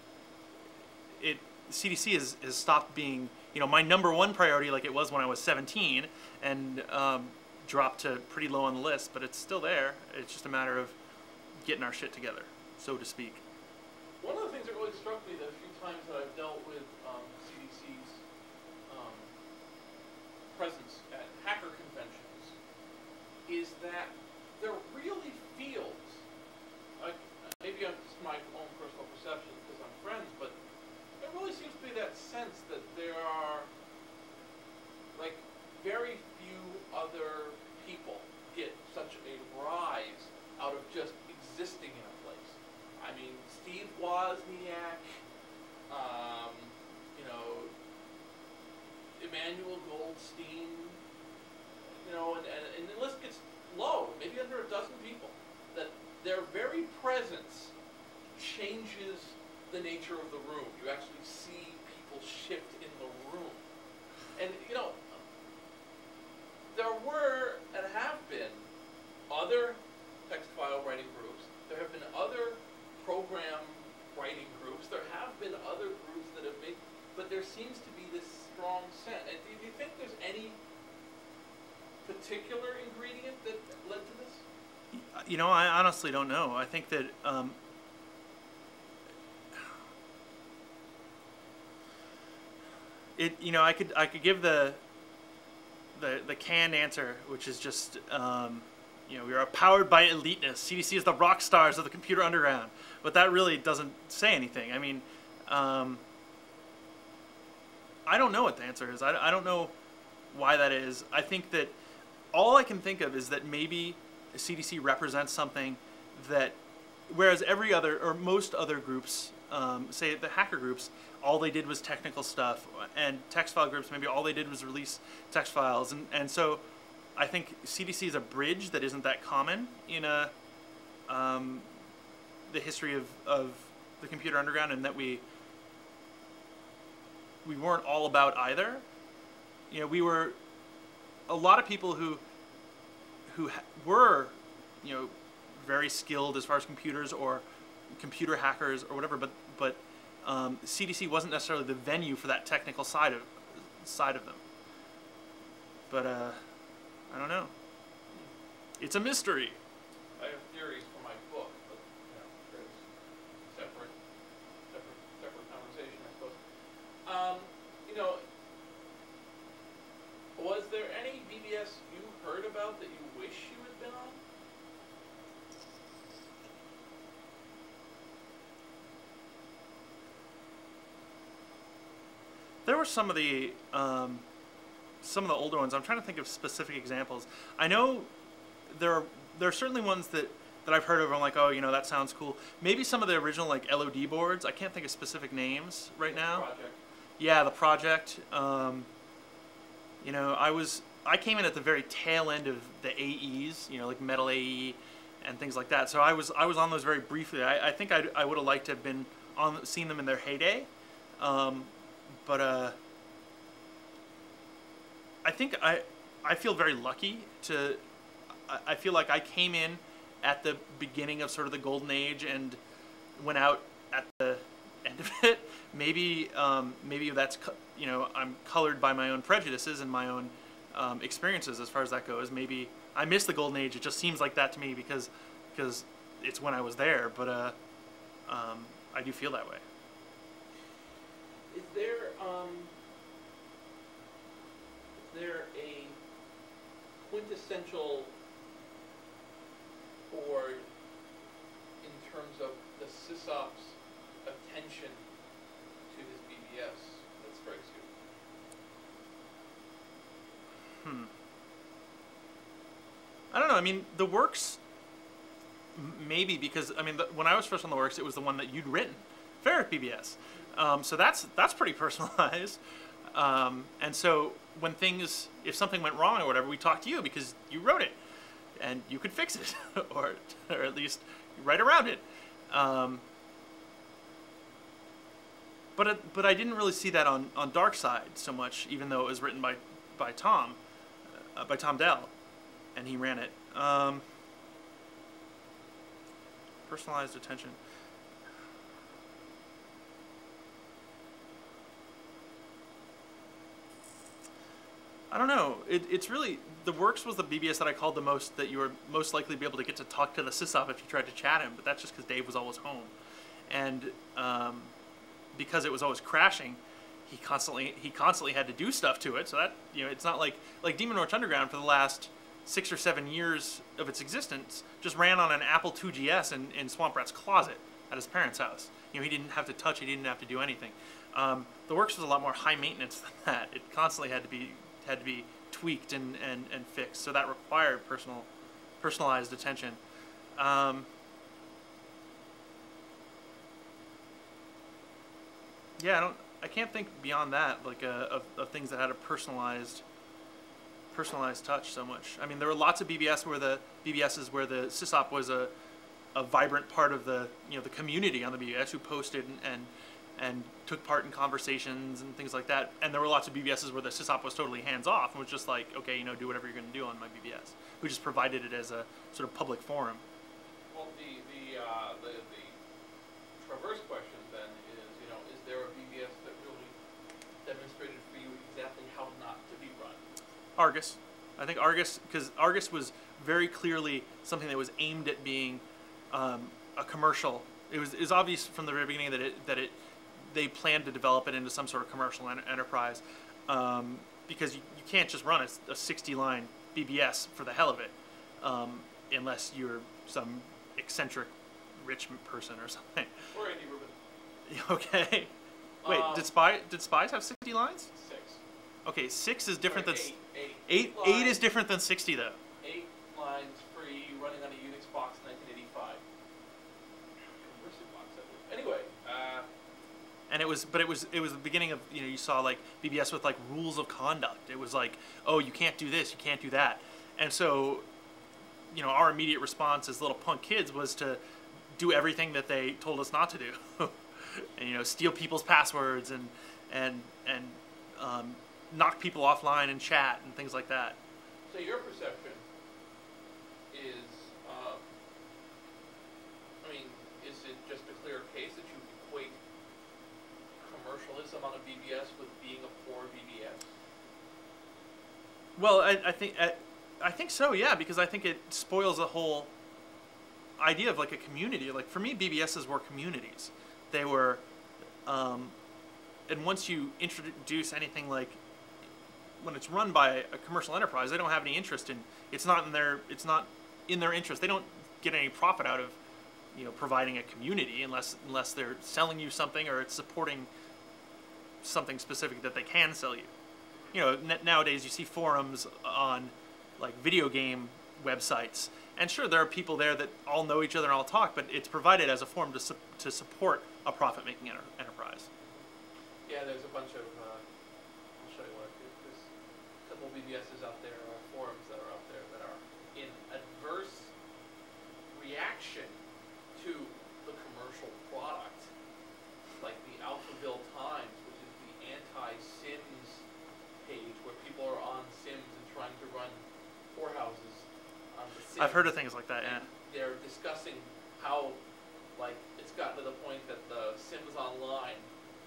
Speaker 2: it CDC has, has stopped being, you know, my number one priority like it was when I was 17, and um, dropped to pretty low on the list. But it's still there. It's just a matter of getting our shit together, so to speak.
Speaker 1: One of the things that really struck me the few times that I've dealt with um, CDC's um, presence at hacker conventions is that there really feels like maybe I'm just my own personal perception because I'm friends, but there be that sense that there are like very few other people get such a rise out of just existing in a place. I mean, Steve Wozniak, um, you know, Emmanuel Goldstein, you know, and, and, and the list gets low, maybe under a dozen people, that their very presence changes the nature of the room. You actually see people shift in the room. And, you know, there were and have been other text file writing groups. There have been other program writing groups. There have been other groups that have made, but there seems to be this strong sense. And do you think there's any particular ingredient that led to this?
Speaker 2: You know, I honestly don't know. I think that um, it. You know, I could I could give the the the canned answer, which is just um, you know we are powered by eliteness. CDC is the rock stars of the computer underground, but that really doesn't say anything. I mean, um, I don't know what the answer is. I, I don't know why that is. I think that all I can think of is that maybe CDC represents something that, whereas every other or most other groups, um, say the hacker groups, all they did was technical stuff, and text file groups maybe all they did was release text files, and and so I think CDC is a bridge that isn't that common in a um, the history of, of the computer underground, and that we we weren't all about either. You know, we were a lot of people who who were, you know, very skilled as far as computers or computer hackers or whatever, but but um, CDC wasn't necessarily the venue for that technical side of side of them. But uh, I don't know. It's a mystery.
Speaker 1: I have theories for my book, but you know, separate, separate, separate conversation, I suppose. Um, you know, was there any BBS you heard about that you had been on?
Speaker 2: There were some of the um, some of the older ones. I'm trying to think of specific examples. I know there are there are certainly ones that that I've heard of. I'm like, oh, you know, that sounds cool. Maybe some of the original like LOD boards. I can't think of specific names right now.
Speaker 1: Project.
Speaker 2: Yeah, the project. Um, you know, I was I came in at the very tail end of the AEs. You know, like Metal AE and things like that. So I was I was on those very briefly. I, I think I'd, I would have liked to have been on seen them in their heyday. Um, but uh, I think I I feel very lucky to. I, I feel like I came in at the beginning of sort of the golden age and went out at the end of it. Maybe um, maybe that's you know I'm colored by my own prejudices and my own um, experiences as far as that goes. Maybe I miss the golden age. It just seems like that to me because because it's when I was there. But uh, um, I do feel that way.
Speaker 1: Is there um is there a quintessential board in terms of the SysOps attention to his BBS that strikes you?
Speaker 2: Hmm. I don't know. I mean, the works. Maybe because I mean, the, when I was first on the works, it was the one that you'd written, Ferric BBS. Um, so that's that's pretty personalized. Um, and so when things, if something went wrong or whatever, we talked to you because you wrote it, and you could fix it, or or at least write around it. Um, but it, but I didn't really see that on, on Dark Side so much, even though it was written by by Tom, uh, by Tom Dell, and he ran it. Um, personalized attention. I don't know. It, it's really the works was the BBS that I called the most that you were most likely to be able to get to talk to the sysop if you tried to chat him. But that's just because Dave was always home, and um, because it was always crashing, he constantly he constantly had to do stuff to it. So that you know, it's not like like Demon Roach Underground for the last six or seven years of its existence just ran on an Apple IIgs in, in Swamp Ratte's closet at his parents' house. You know, he didn't have to touch it, he didn't have to do anything. Um, the works was a lot more high maintenance than that. It constantly had to be had to be tweaked and, and, and fixed. So that required personal personalized attention. Um, yeah, I don't. I can't think beyond that, like uh, of, of things that had a personalized, personalized touch so much. I mean, there were lots of BBS where the BBSs where the sysop was a, a vibrant part of the you know the community on the BBS who posted and, and and took part in conversations and things like that. And there were lots of BBSs where the sysop was totally hands off and was just like, okay, you know, do whatever you're going to do on my BBS. We just provided it as a sort of public forum.
Speaker 1: Well, the, the, uh, the, the traverse question then is, you know, is there a BBS that really demonstrated for you exactly how not to be run?
Speaker 2: Argus. I think Argus, because Argus was very clearly something that was aimed at being um, a commercial. It was, it was obvious from the very beginning that it, that it they plan to develop it into some sort of commercial en- enterprise um, because you, you can't just run a, a 60 line BBS for the hell of it um, unless you're some eccentric rich person or something.
Speaker 1: Or Andy Rubin?
Speaker 2: okay. Wait,
Speaker 1: Um,
Speaker 2: did spy did spies have 60 lines?
Speaker 1: Six.
Speaker 2: Okay, six is different
Speaker 1: Sorry,
Speaker 2: than
Speaker 1: eight.
Speaker 2: eight. Eight is different than 60 though.
Speaker 1: Eight lines free, running on a Unix box, 1985. Conversive box, I believe. Anyway, uh,
Speaker 2: and it was but it was it was the beginning of you know you saw like bbs with like rules of conduct. It was like oh you can't do this you can't do that. And so you know our immediate response as little punk kids was to do everything that they told us not to do. And you know steal people's passwords and and and um, knock people offline and chat and things like that.
Speaker 1: So your perception is, um, I mean, is it just a clear case that commercialism on a BBS with being a poor BBS?
Speaker 2: Well, I, I think I, I think so, yeah, because I think it spoils the whole idea of like a community. Like for me, BBSs were communities. They were, um, and once you introduce anything like when it's run by a commercial enterprise, they don't have any interest in. It's not in their. It's not in their interest. They don't get any profit out of, you know, providing a community unless unless they're selling you something or it's supporting something specific that they can sell you you know, nowadays you see forums on like video game websites, and sure there are people there that all know each other and all talk, but it's provided as a forum to su- to support a profit-making enter- enterprise.
Speaker 1: Yeah, there's a bunch of, uh, I'll show you what, there- there's a couple of BBSs out there, or forums that are out there that are in adverse reaction to the commercial product. Like the Alphaville Times, which is the anti-Sims page where people are on Sims and trying to run whorehouses on the Sims.
Speaker 2: I've heard of things like that. Yeah.
Speaker 1: And they're discussing how, like, it's gotten to the point that the Sims Online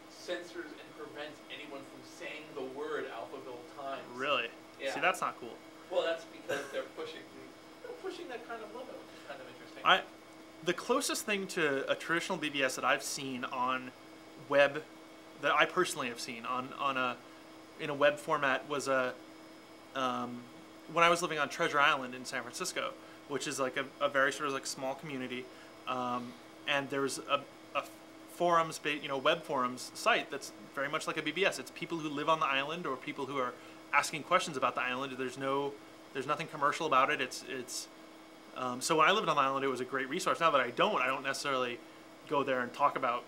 Speaker 1: censors and prevents anyone from saying the word Alphaville Times.
Speaker 2: Really?
Speaker 1: Yeah.
Speaker 2: See, that's not cool.
Speaker 1: Well, that's because they're pushing they're pushing that kind of limit, which is kind of interesting.
Speaker 2: I, the closest thing to a traditional BBS that I've seen on web, that I personally have seen on on a in a web format was a um, when I was living on Treasure Island in San Francisco, which is like a, a very sort of like small community, um, and there's a, a forums, you know, web forums site that's very much like a BBS. It's people who live on the island or people who are asking questions about the island. There's no, there's nothing commercial about it. It's it's Um, so when I lived on the island, it was a great resource. Now that I don't, I don't necessarily go there and talk about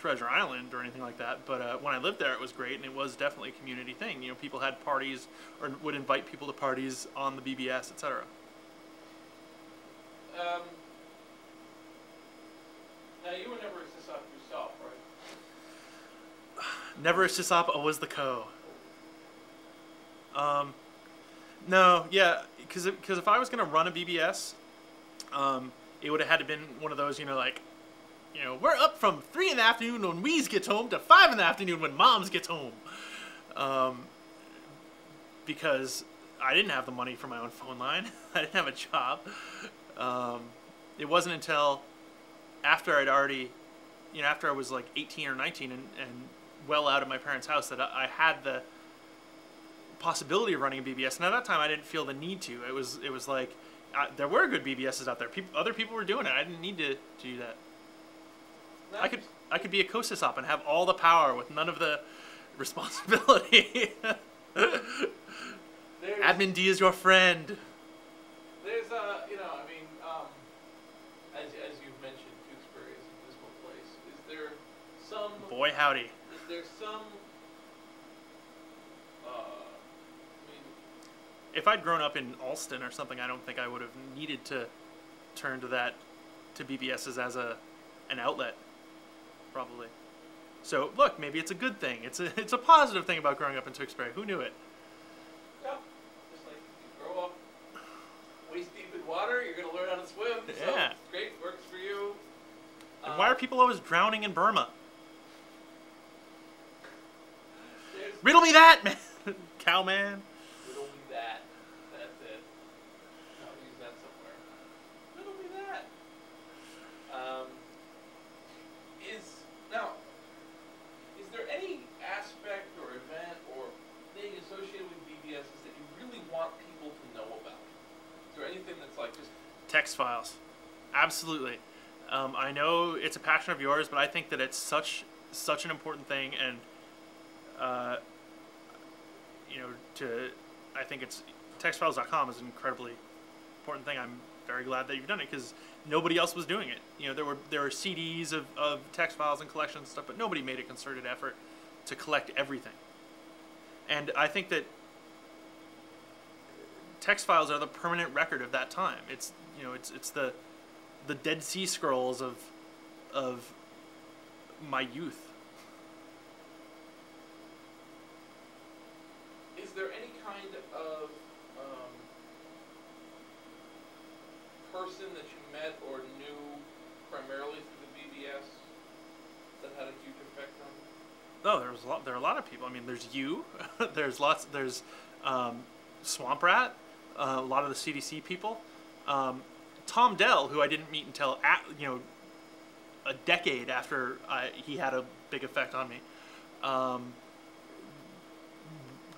Speaker 2: Treasure Island or anything like that. But uh, when I lived there, it was great, and it was definitely a community thing. You know, people had parties or would invite people to parties on the BBS, etc.
Speaker 1: Um, now you were never a sysop yourself, right?
Speaker 2: Never a sysop, was the Co. Um, no, yeah, because because if I was gonna run a BBS, um, it would have had to been one of those, you know, like, you know, we're up from three in the afternoon when Weez gets home to five in the afternoon when Moms gets home, um, because I didn't have the money for my own phone line. I didn't have a job. Um, it wasn't until after I'd already, you know, after I was like 18 or 19 and, and well out of my parents' house that I, I had the possibility of running a BBS. And at that time, I didn't feel the need to. It was it was like uh, there were good BBSs out there. People, other people were doing it. I didn't need to, to do that. I could I could be a co-sysop and have all the power with none of the responsibility. Admin D is your friend.
Speaker 1: there's a, you know, I mean, um, as, as you've mentioned, Tewksbury is a dismal place. Is there some?
Speaker 2: Boy howdy.
Speaker 1: Is there some? Uh, I mean,
Speaker 2: If I'd grown up in Allston or something, I don't think I would have needed to turn to that to BBSs as a an outlet, probably. So look, maybe it's a good thing. It's a it's a positive thing about growing up in Tewksbury. Who knew it?
Speaker 1: yeah, just like you grow up waist deep in water, you're gonna learn how to swim. So
Speaker 2: Yeah.
Speaker 1: great, works for you.
Speaker 2: And
Speaker 1: Uh,
Speaker 2: why are people always drowning in Burma? Riddle me that, man. Cowman.
Speaker 1: Riddle me that. That's it. I'll use that somewhere. Riddle me that. Um, is now. Is there any aspect or event or thing associated with BBS that you really want people to know about? Is there anything that's like just
Speaker 2: Text files. Absolutely. Um, I know it's a passion of yours, but I think that it's such such an important thing, and uh, you know, to I think it's textfiles.com is an incredibly important thing. I'm very glad that you've done it because nobody else was doing it. You know, there were there were CDs of, of text files and collections and stuff, but nobody made a concerted effort to collect everything. And I think that text files are the permanent record of that time. It's you know it's it's the the Dead Sea Scrolls of of my youth.
Speaker 1: Is there any kind of um, person that you met or knew primarily through the BBS that had a huge effect on you?
Speaker 2: No, there was a lot. There are a lot of people. I mean, there's you. there's lots. There's um, Swamp Ratte. Uh, a lot of the CDC people. Um, Tom Dell, who I didn't meet until at, you know a decade after I, he had a big effect on me. Um,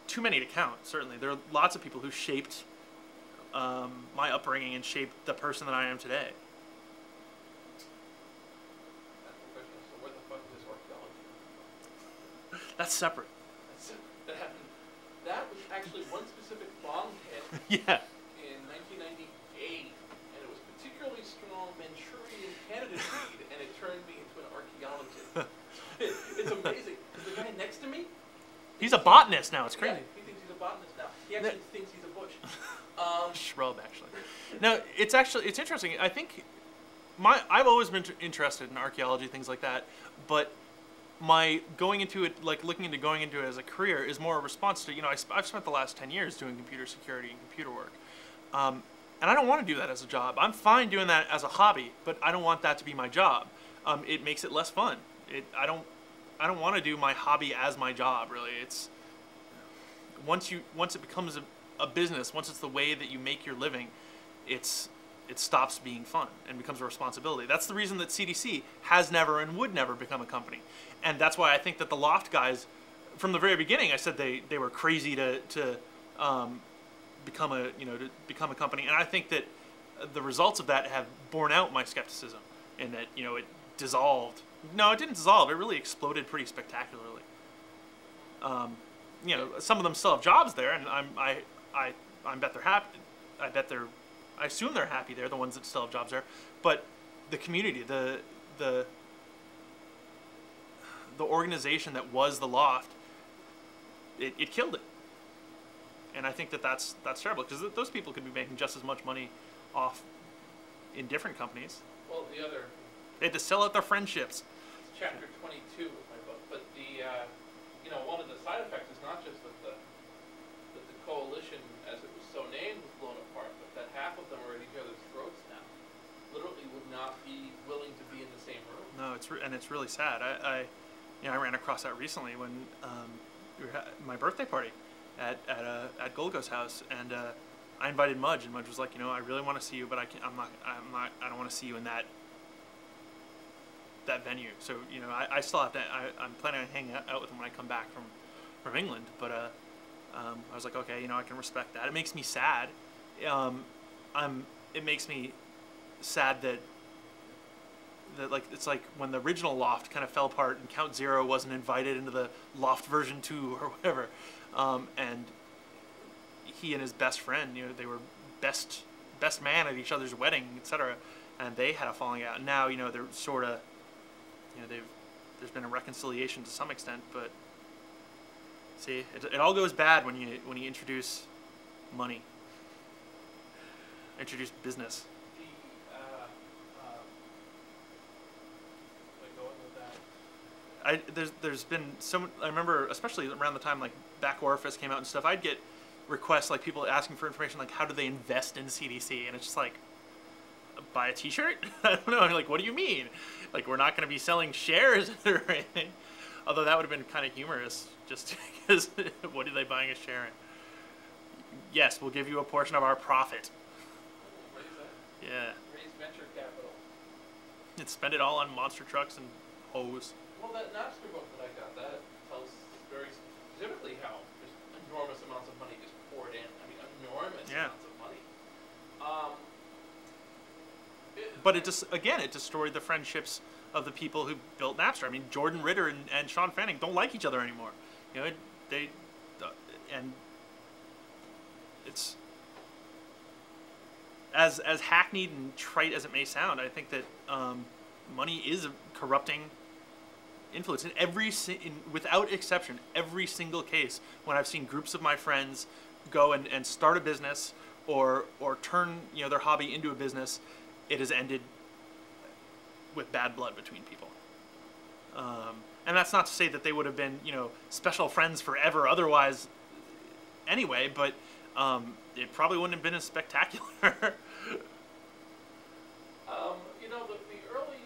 Speaker 2: too many to count. Certainly, there are lots of people who shaped um, my upbringing and shaped the person that I am today.
Speaker 1: That's the question. So where the fuck is archaeology?
Speaker 2: That's separate.
Speaker 1: That's, that. That was actually one specific bomb hit
Speaker 2: yeah.
Speaker 1: in 1998, and it was particularly strong Candidate seed, and it turned me into an archaeologist. it's amazing because the guy next to me,
Speaker 2: He's a botanist now. It's crazy.
Speaker 1: yeah, he thinks he's a botanist now. He actually thinks he's a bush. Um,
Speaker 2: shrub actually. No, it's actually it's interesting. I think my I've always been tr- interested in archaeology things like that, but my going into it like looking into going into it as a career is more a response to you know I sp- I've spent the last ten years doing computer security and computer work, um, and I don't want to do that as a job. I'm fine doing that as a hobby, but I don't want that to be my job. Um, it makes it less fun. It I don't I don't want to do my hobby as my job. Really, it's once you once it becomes a, a business, once it's the way that you make your living, it's it stops being fun and becomes a responsibility. That's the reason that CDC has never and would never become a company, and that's why I think that the L0pht guys, from the very beginning, I said they they were crazy to to um, become a you know to become a company, and I think that the results of that have borne out my skepticism in that you know it dissolved. No, it didn't dissolve. It really exploded pretty spectacularly. Um, you know, some of them still have jobs there, and I'm I I I bet they're happy. I bet they're I assume they're happy. They're the ones that still have jobs there, but the community, the the the organization that was the L0pht, it, it killed it. And I think that that's that's terrible because th- those people could be making just as much money off in different companies.
Speaker 1: Well, the other
Speaker 2: They had to sell out their friendships.
Speaker 1: chapter 22 of my book, but the uh, you know one of the side effects is not just that the that the coalition, as it was so named, was blown apart, but that half of them are at each other's throats now. Literally, would not be willing to be in the same room.
Speaker 2: No, it's re- and it's really sad. I, I, you know, I ran across that recently when um, we were ha- my birthday party at at uh, at Golgo's house, and uh, I invited Mudge, and Mudge was like, you know, I really want to see you, but I can't. I'm not. I'm not. I don't want to see you in that that venue. So you know, I, I still have to. I, I'm planning on hanging out with him when I come back from from England. But uh, um, I was like, okay, you know, I can respect that. It makes me sad. Um, I'm. It makes me sad that that like it's like when the original L0pht kind of fell apart and Count Zero wasn't invited into the L0pht version two or whatever, um, and he and his best friend, you know, they were best best man at each other's wedding, etc. And they had a falling out. Now you know they're sort of, you know, they've there's been a reconciliation to some extent, but see, it, it all goes bad when you when you introduce money, introduce business.
Speaker 1: Uh, like going with that.
Speaker 2: I there's there's been so I remember especially around the time like Back Orifice came out and stuff. I'd get requests like people asking for information like how do they invest in CDC and it's just like buy a T-shirt. I don't know. Like what do you mean? Like we're not going to be selling shares or anything. Although that would have been kind of humorous, just because what are they buying a share in? Yes, we'll give you a portion of our profit. Yeah,
Speaker 1: Raise venture capital.
Speaker 2: and spend it all on monster trucks and hose.
Speaker 1: Well, that Napster book that I got, that tells very specifically how just enormous amounts of money just poured in. I mean, enormous
Speaker 2: Yeah.
Speaker 1: amounts of money. Um, it-
Speaker 2: But it just again, it destroyed the friendships of the people who built Napster. I mean, Jordan Ritter and, and Shawn Fanning don't like each other anymore. You know, it, they uh, and it's as as hackneyed and trite as it may sound. I think that um, money is corrupting influence in every in, without exception every single case when i've seen groups of my friends go and, and start a business or or turn you know their hobby into a business it has ended with bad blood between people. Um, and that's not to say that they would have been you know special friends forever otherwise anyway but um, it probably wouldn't have been as spectacular.
Speaker 1: Um, you know, the, the early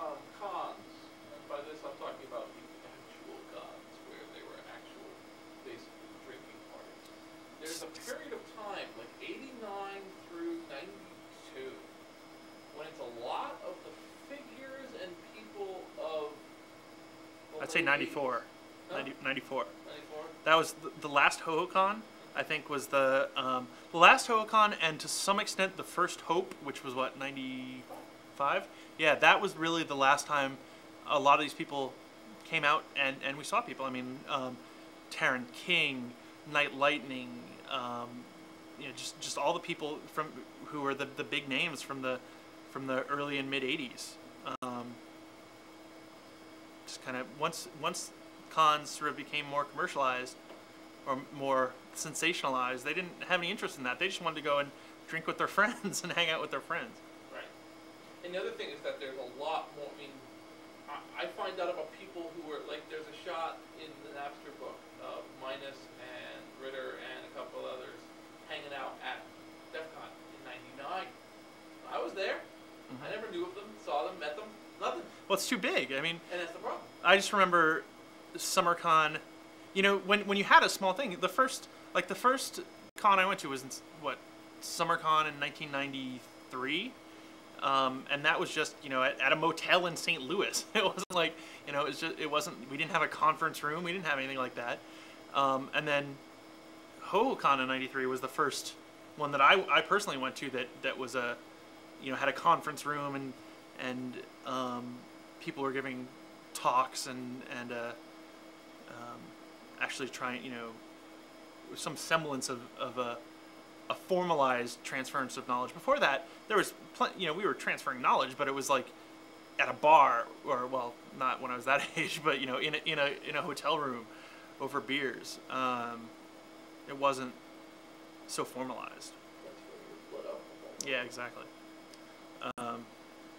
Speaker 1: um, cons, and by this I'm talking about the actual cons, where they were actual, basically, drinking parties. There's a period of time, like 89 through 92, when it's a lot of the figures and people of. the
Speaker 2: i'd say
Speaker 1: late
Speaker 2: 94
Speaker 1: Huh?
Speaker 2: 90, 94
Speaker 1: 94?
Speaker 2: That was the, the last HoHoCon. I think was the um, the last HoHoCon, and to some extent the first Hope, which was what ninety five. Yeah, that was really the last time a lot of these people came out and, and we saw people. I mean, um, Taran King, Knight Lightning, um, you know, just just all the people from who were the, the big names from the from the early and mid '80s. Kind of once once cons sort of became more commercialized or more sensationalized, they didn't have any interest in that. They just wanted to go and drink with their friends and hang out with their friends.
Speaker 1: Right. And the other thing is that there's a lot more. I mean, I, I find out about people who were like, there's a shot in the Napster book of Minus and Ritter and a couple others hanging out at DEF CON in '99. I was there. Mm-hmm. I never knew of them, saw them, met them, nothing.
Speaker 2: Well, it's too big. I mean,
Speaker 1: And that's the problem.
Speaker 2: I just remember SummerCon. You know, when when you had a small thing, the first like the first con I went to was in, what SummerCon in 1993. Um, and that was just you know at, at a motel in St. Louis. It wasn't like you know it was just it wasn't we didn't have a conference room. We didn't have anything like that. Um, and then HoHoCon in '93 was the first one that I, I personally went to that that was a you know had a conference room and and um, people were giving talks and and uh, um, actually trying you know some semblance of, of a a formalized transference of knowledge. Before that, there was pl- you know we were transferring knowledge, but it was like at a bar or well, not when I was that age, but you know in a, in a in a hotel room over beers. Um, it wasn't so formalized.
Speaker 1: That's where your blood alcohol.
Speaker 2: Yeah, exactly. Um,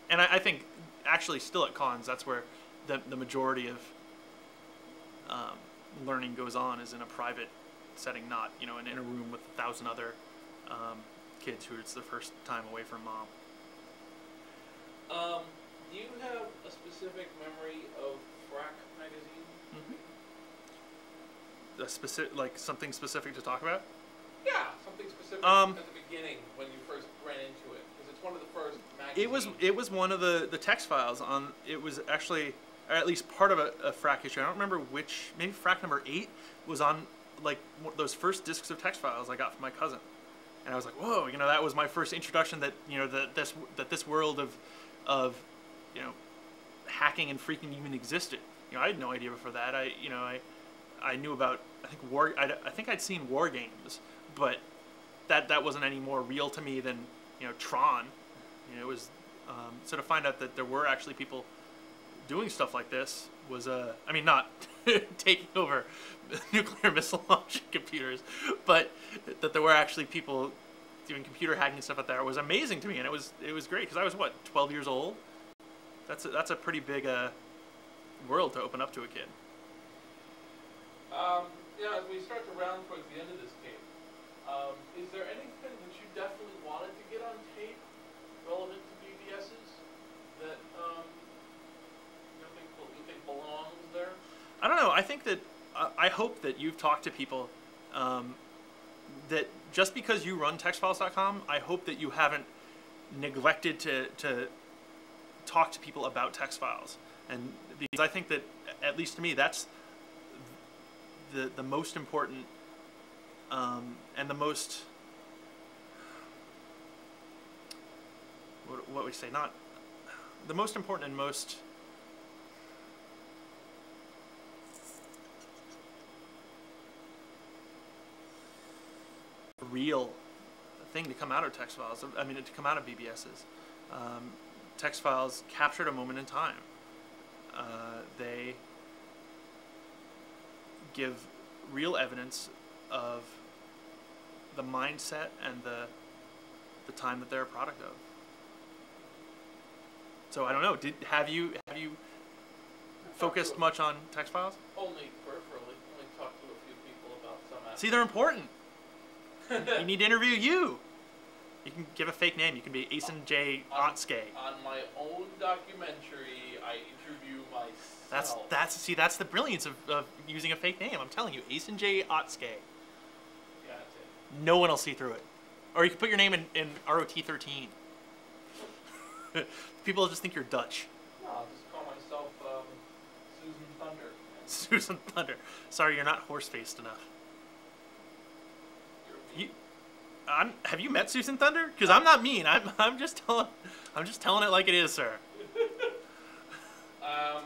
Speaker 2: and I, I think actually still at cons, that's where the, the majority of um, learning goes on is in a private setting, not you know in, in a room with a thousand other um, kids who it's their first time away from mom.
Speaker 1: Um, do you have a specific memory of Phrack magazine?
Speaker 2: A specific, like something specific to talk about.
Speaker 1: Yeah, something specific
Speaker 2: Um,
Speaker 1: at the beginning when you first ran into it, one of the first magazines.
Speaker 2: It was it was one of the the text files on. It was actually, or at least part of a, a Phrack issue. I don't remember which. Maybe Phrack number eight was on like those first discs of text files I got from my cousin, and I was like, whoa, you know, that was my first introduction that you know that this that this world of of you know hacking and phreaking even existed. You know, I had no idea before that. I you know I I knew about I think war I, I think I'd seen war games, but that that wasn't any more real to me than you know Tron. You know, it was um, so to find out that there were actually people doing stuff like this was uh, I mean not taking over nuclear missile launch computers, but that there were actually people doing computer hacking and stuff like that was amazing to me, and it was it was great because I was what 12 years old. That's a, that's a pretty big uh, world to open up to a kid.
Speaker 1: Um, yeah, as we start to round towards the end of this tape, um, is there anything definitely wanted to get on tape relevant to BBSs that um, you think you think belongs there?
Speaker 2: I don't know. I think that I I hope that you've talked to people um, that just because you run textfiles.com, I hope that you haven't neglected to to talk to people about text files, and because I think that at least to me that's the the most important um, and the most what you say not the most important and most real thing to come out of text files. I mean, to come out of BBSs. Um, text files captured a moment in time. Uh, they give real evidence of the mindset and the the time that they're a product of. So I don't know. Did have you have you focused much on text files?
Speaker 1: Only peripherally. Only talked to a few people about some aspects.
Speaker 2: See, they're important. you need to interview you. You can give a fake name. You can be Asen J. Otske.
Speaker 1: On my own documentary, I interview myself.
Speaker 2: That's that's see that's the brilliance of, of using a fake name. I'm telling you, Asen J. Otske.
Speaker 1: Yeah, that's it.
Speaker 2: No one will see through it. Or you can put your name in, in ROT13. People just think you're Dutch.
Speaker 1: No, I'll just call myself um, Susan Thunder.
Speaker 2: Susan Thunder. Sorry, you're not horse faced enough.
Speaker 1: You're
Speaker 2: You, I'm, have you met Susan Thunder? Because I'm not mean. I'm, I'm just telling I'm just telling it like it is, sir.
Speaker 1: Um,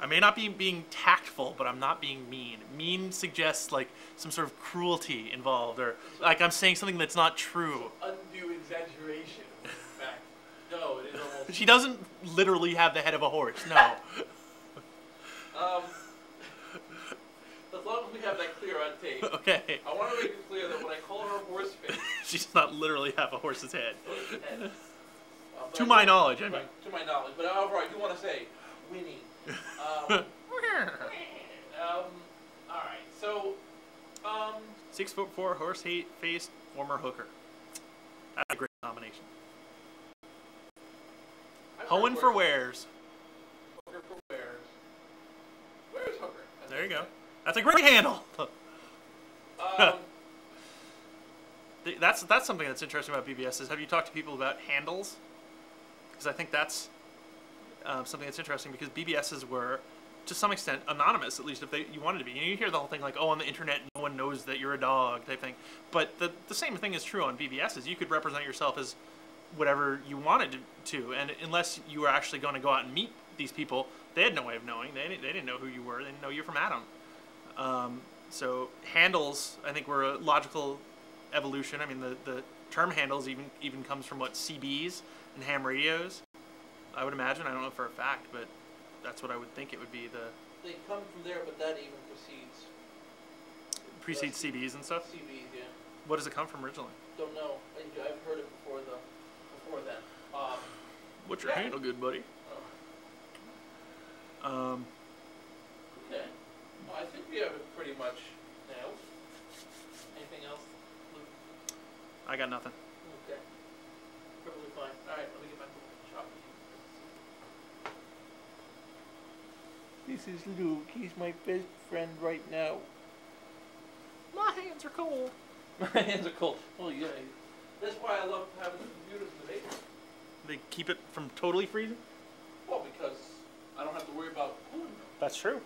Speaker 2: I may not be being tactful, but I'm not being mean. Mean suggests like some sort of cruelty involved, or like I'm saying something that's not true.
Speaker 1: undue exaggeration. No, it is.
Speaker 2: She doesn't literally have the head of a horse. No.
Speaker 1: Um, as long as we have that clear on tape,
Speaker 2: okay.
Speaker 1: I want to make it clear that when I call her a horse face,
Speaker 2: She does not literally have a horse's head.
Speaker 1: but
Speaker 2: To my knowledge, I mean.
Speaker 1: Right, to my knowledge. But however, I do want to say, Winnie. Um, um, all right. So, um,
Speaker 2: Six foot four, horse hate faced, former hooker. That's a great combination. Hoeing for wares.
Speaker 1: For wares. Where's? That's
Speaker 2: There you go. That's a great handle.
Speaker 1: Um,
Speaker 2: That's that's something that's interesting about BBS is have you talked to people about handles? Because I think that's um, something that's interesting because BBSs were to some extent anonymous, at least if they you wanted to be. You hear the whole thing like, oh, on the internet, no one knows that you're a dog type thing. But the the same thing is true on BBSs. You could represent yourself as whatever you wanted to, and unless you were actually going to go out and meet these people, they had no way of knowing. They didn't, they didn't know who you were. They didn't know you from Adam. Um, so handles, I think, were a logical evolution. I mean, the, the term handles even even comes from what CBs and ham radios. I would imagine. I don't know for a fact, but that's what I would think it would be. The
Speaker 1: They come from there, but that even precedes
Speaker 2: precedes CBs and stuff.
Speaker 1: CBs. Yeah.
Speaker 2: What does it come from originally?
Speaker 1: Don't know. I, I've heard it before the before then. Um,
Speaker 2: What's your
Speaker 1: Yeah.
Speaker 2: handle, good buddy?
Speaker 1: oh,
Speaker 2: Um,
Speaker 1: okay. Well, I think we have it pretty much nailed. Anything else? Luke?
Speaker 2: I got nothing.
Speaker 1: Okay. Perfectly fine. All right. Let me get back to shop. This is Luke. He's my best friend right now.
Speaker 2: My hands are cold.
Speaker 1: My hands are cold. Oh yeah. That's why I love having the computers in the basement.
Speaker 2: They keep it from totally freezing.
Speaker 1: Well, because I don't have to worry about cooling them.
Speaker 2: That's true.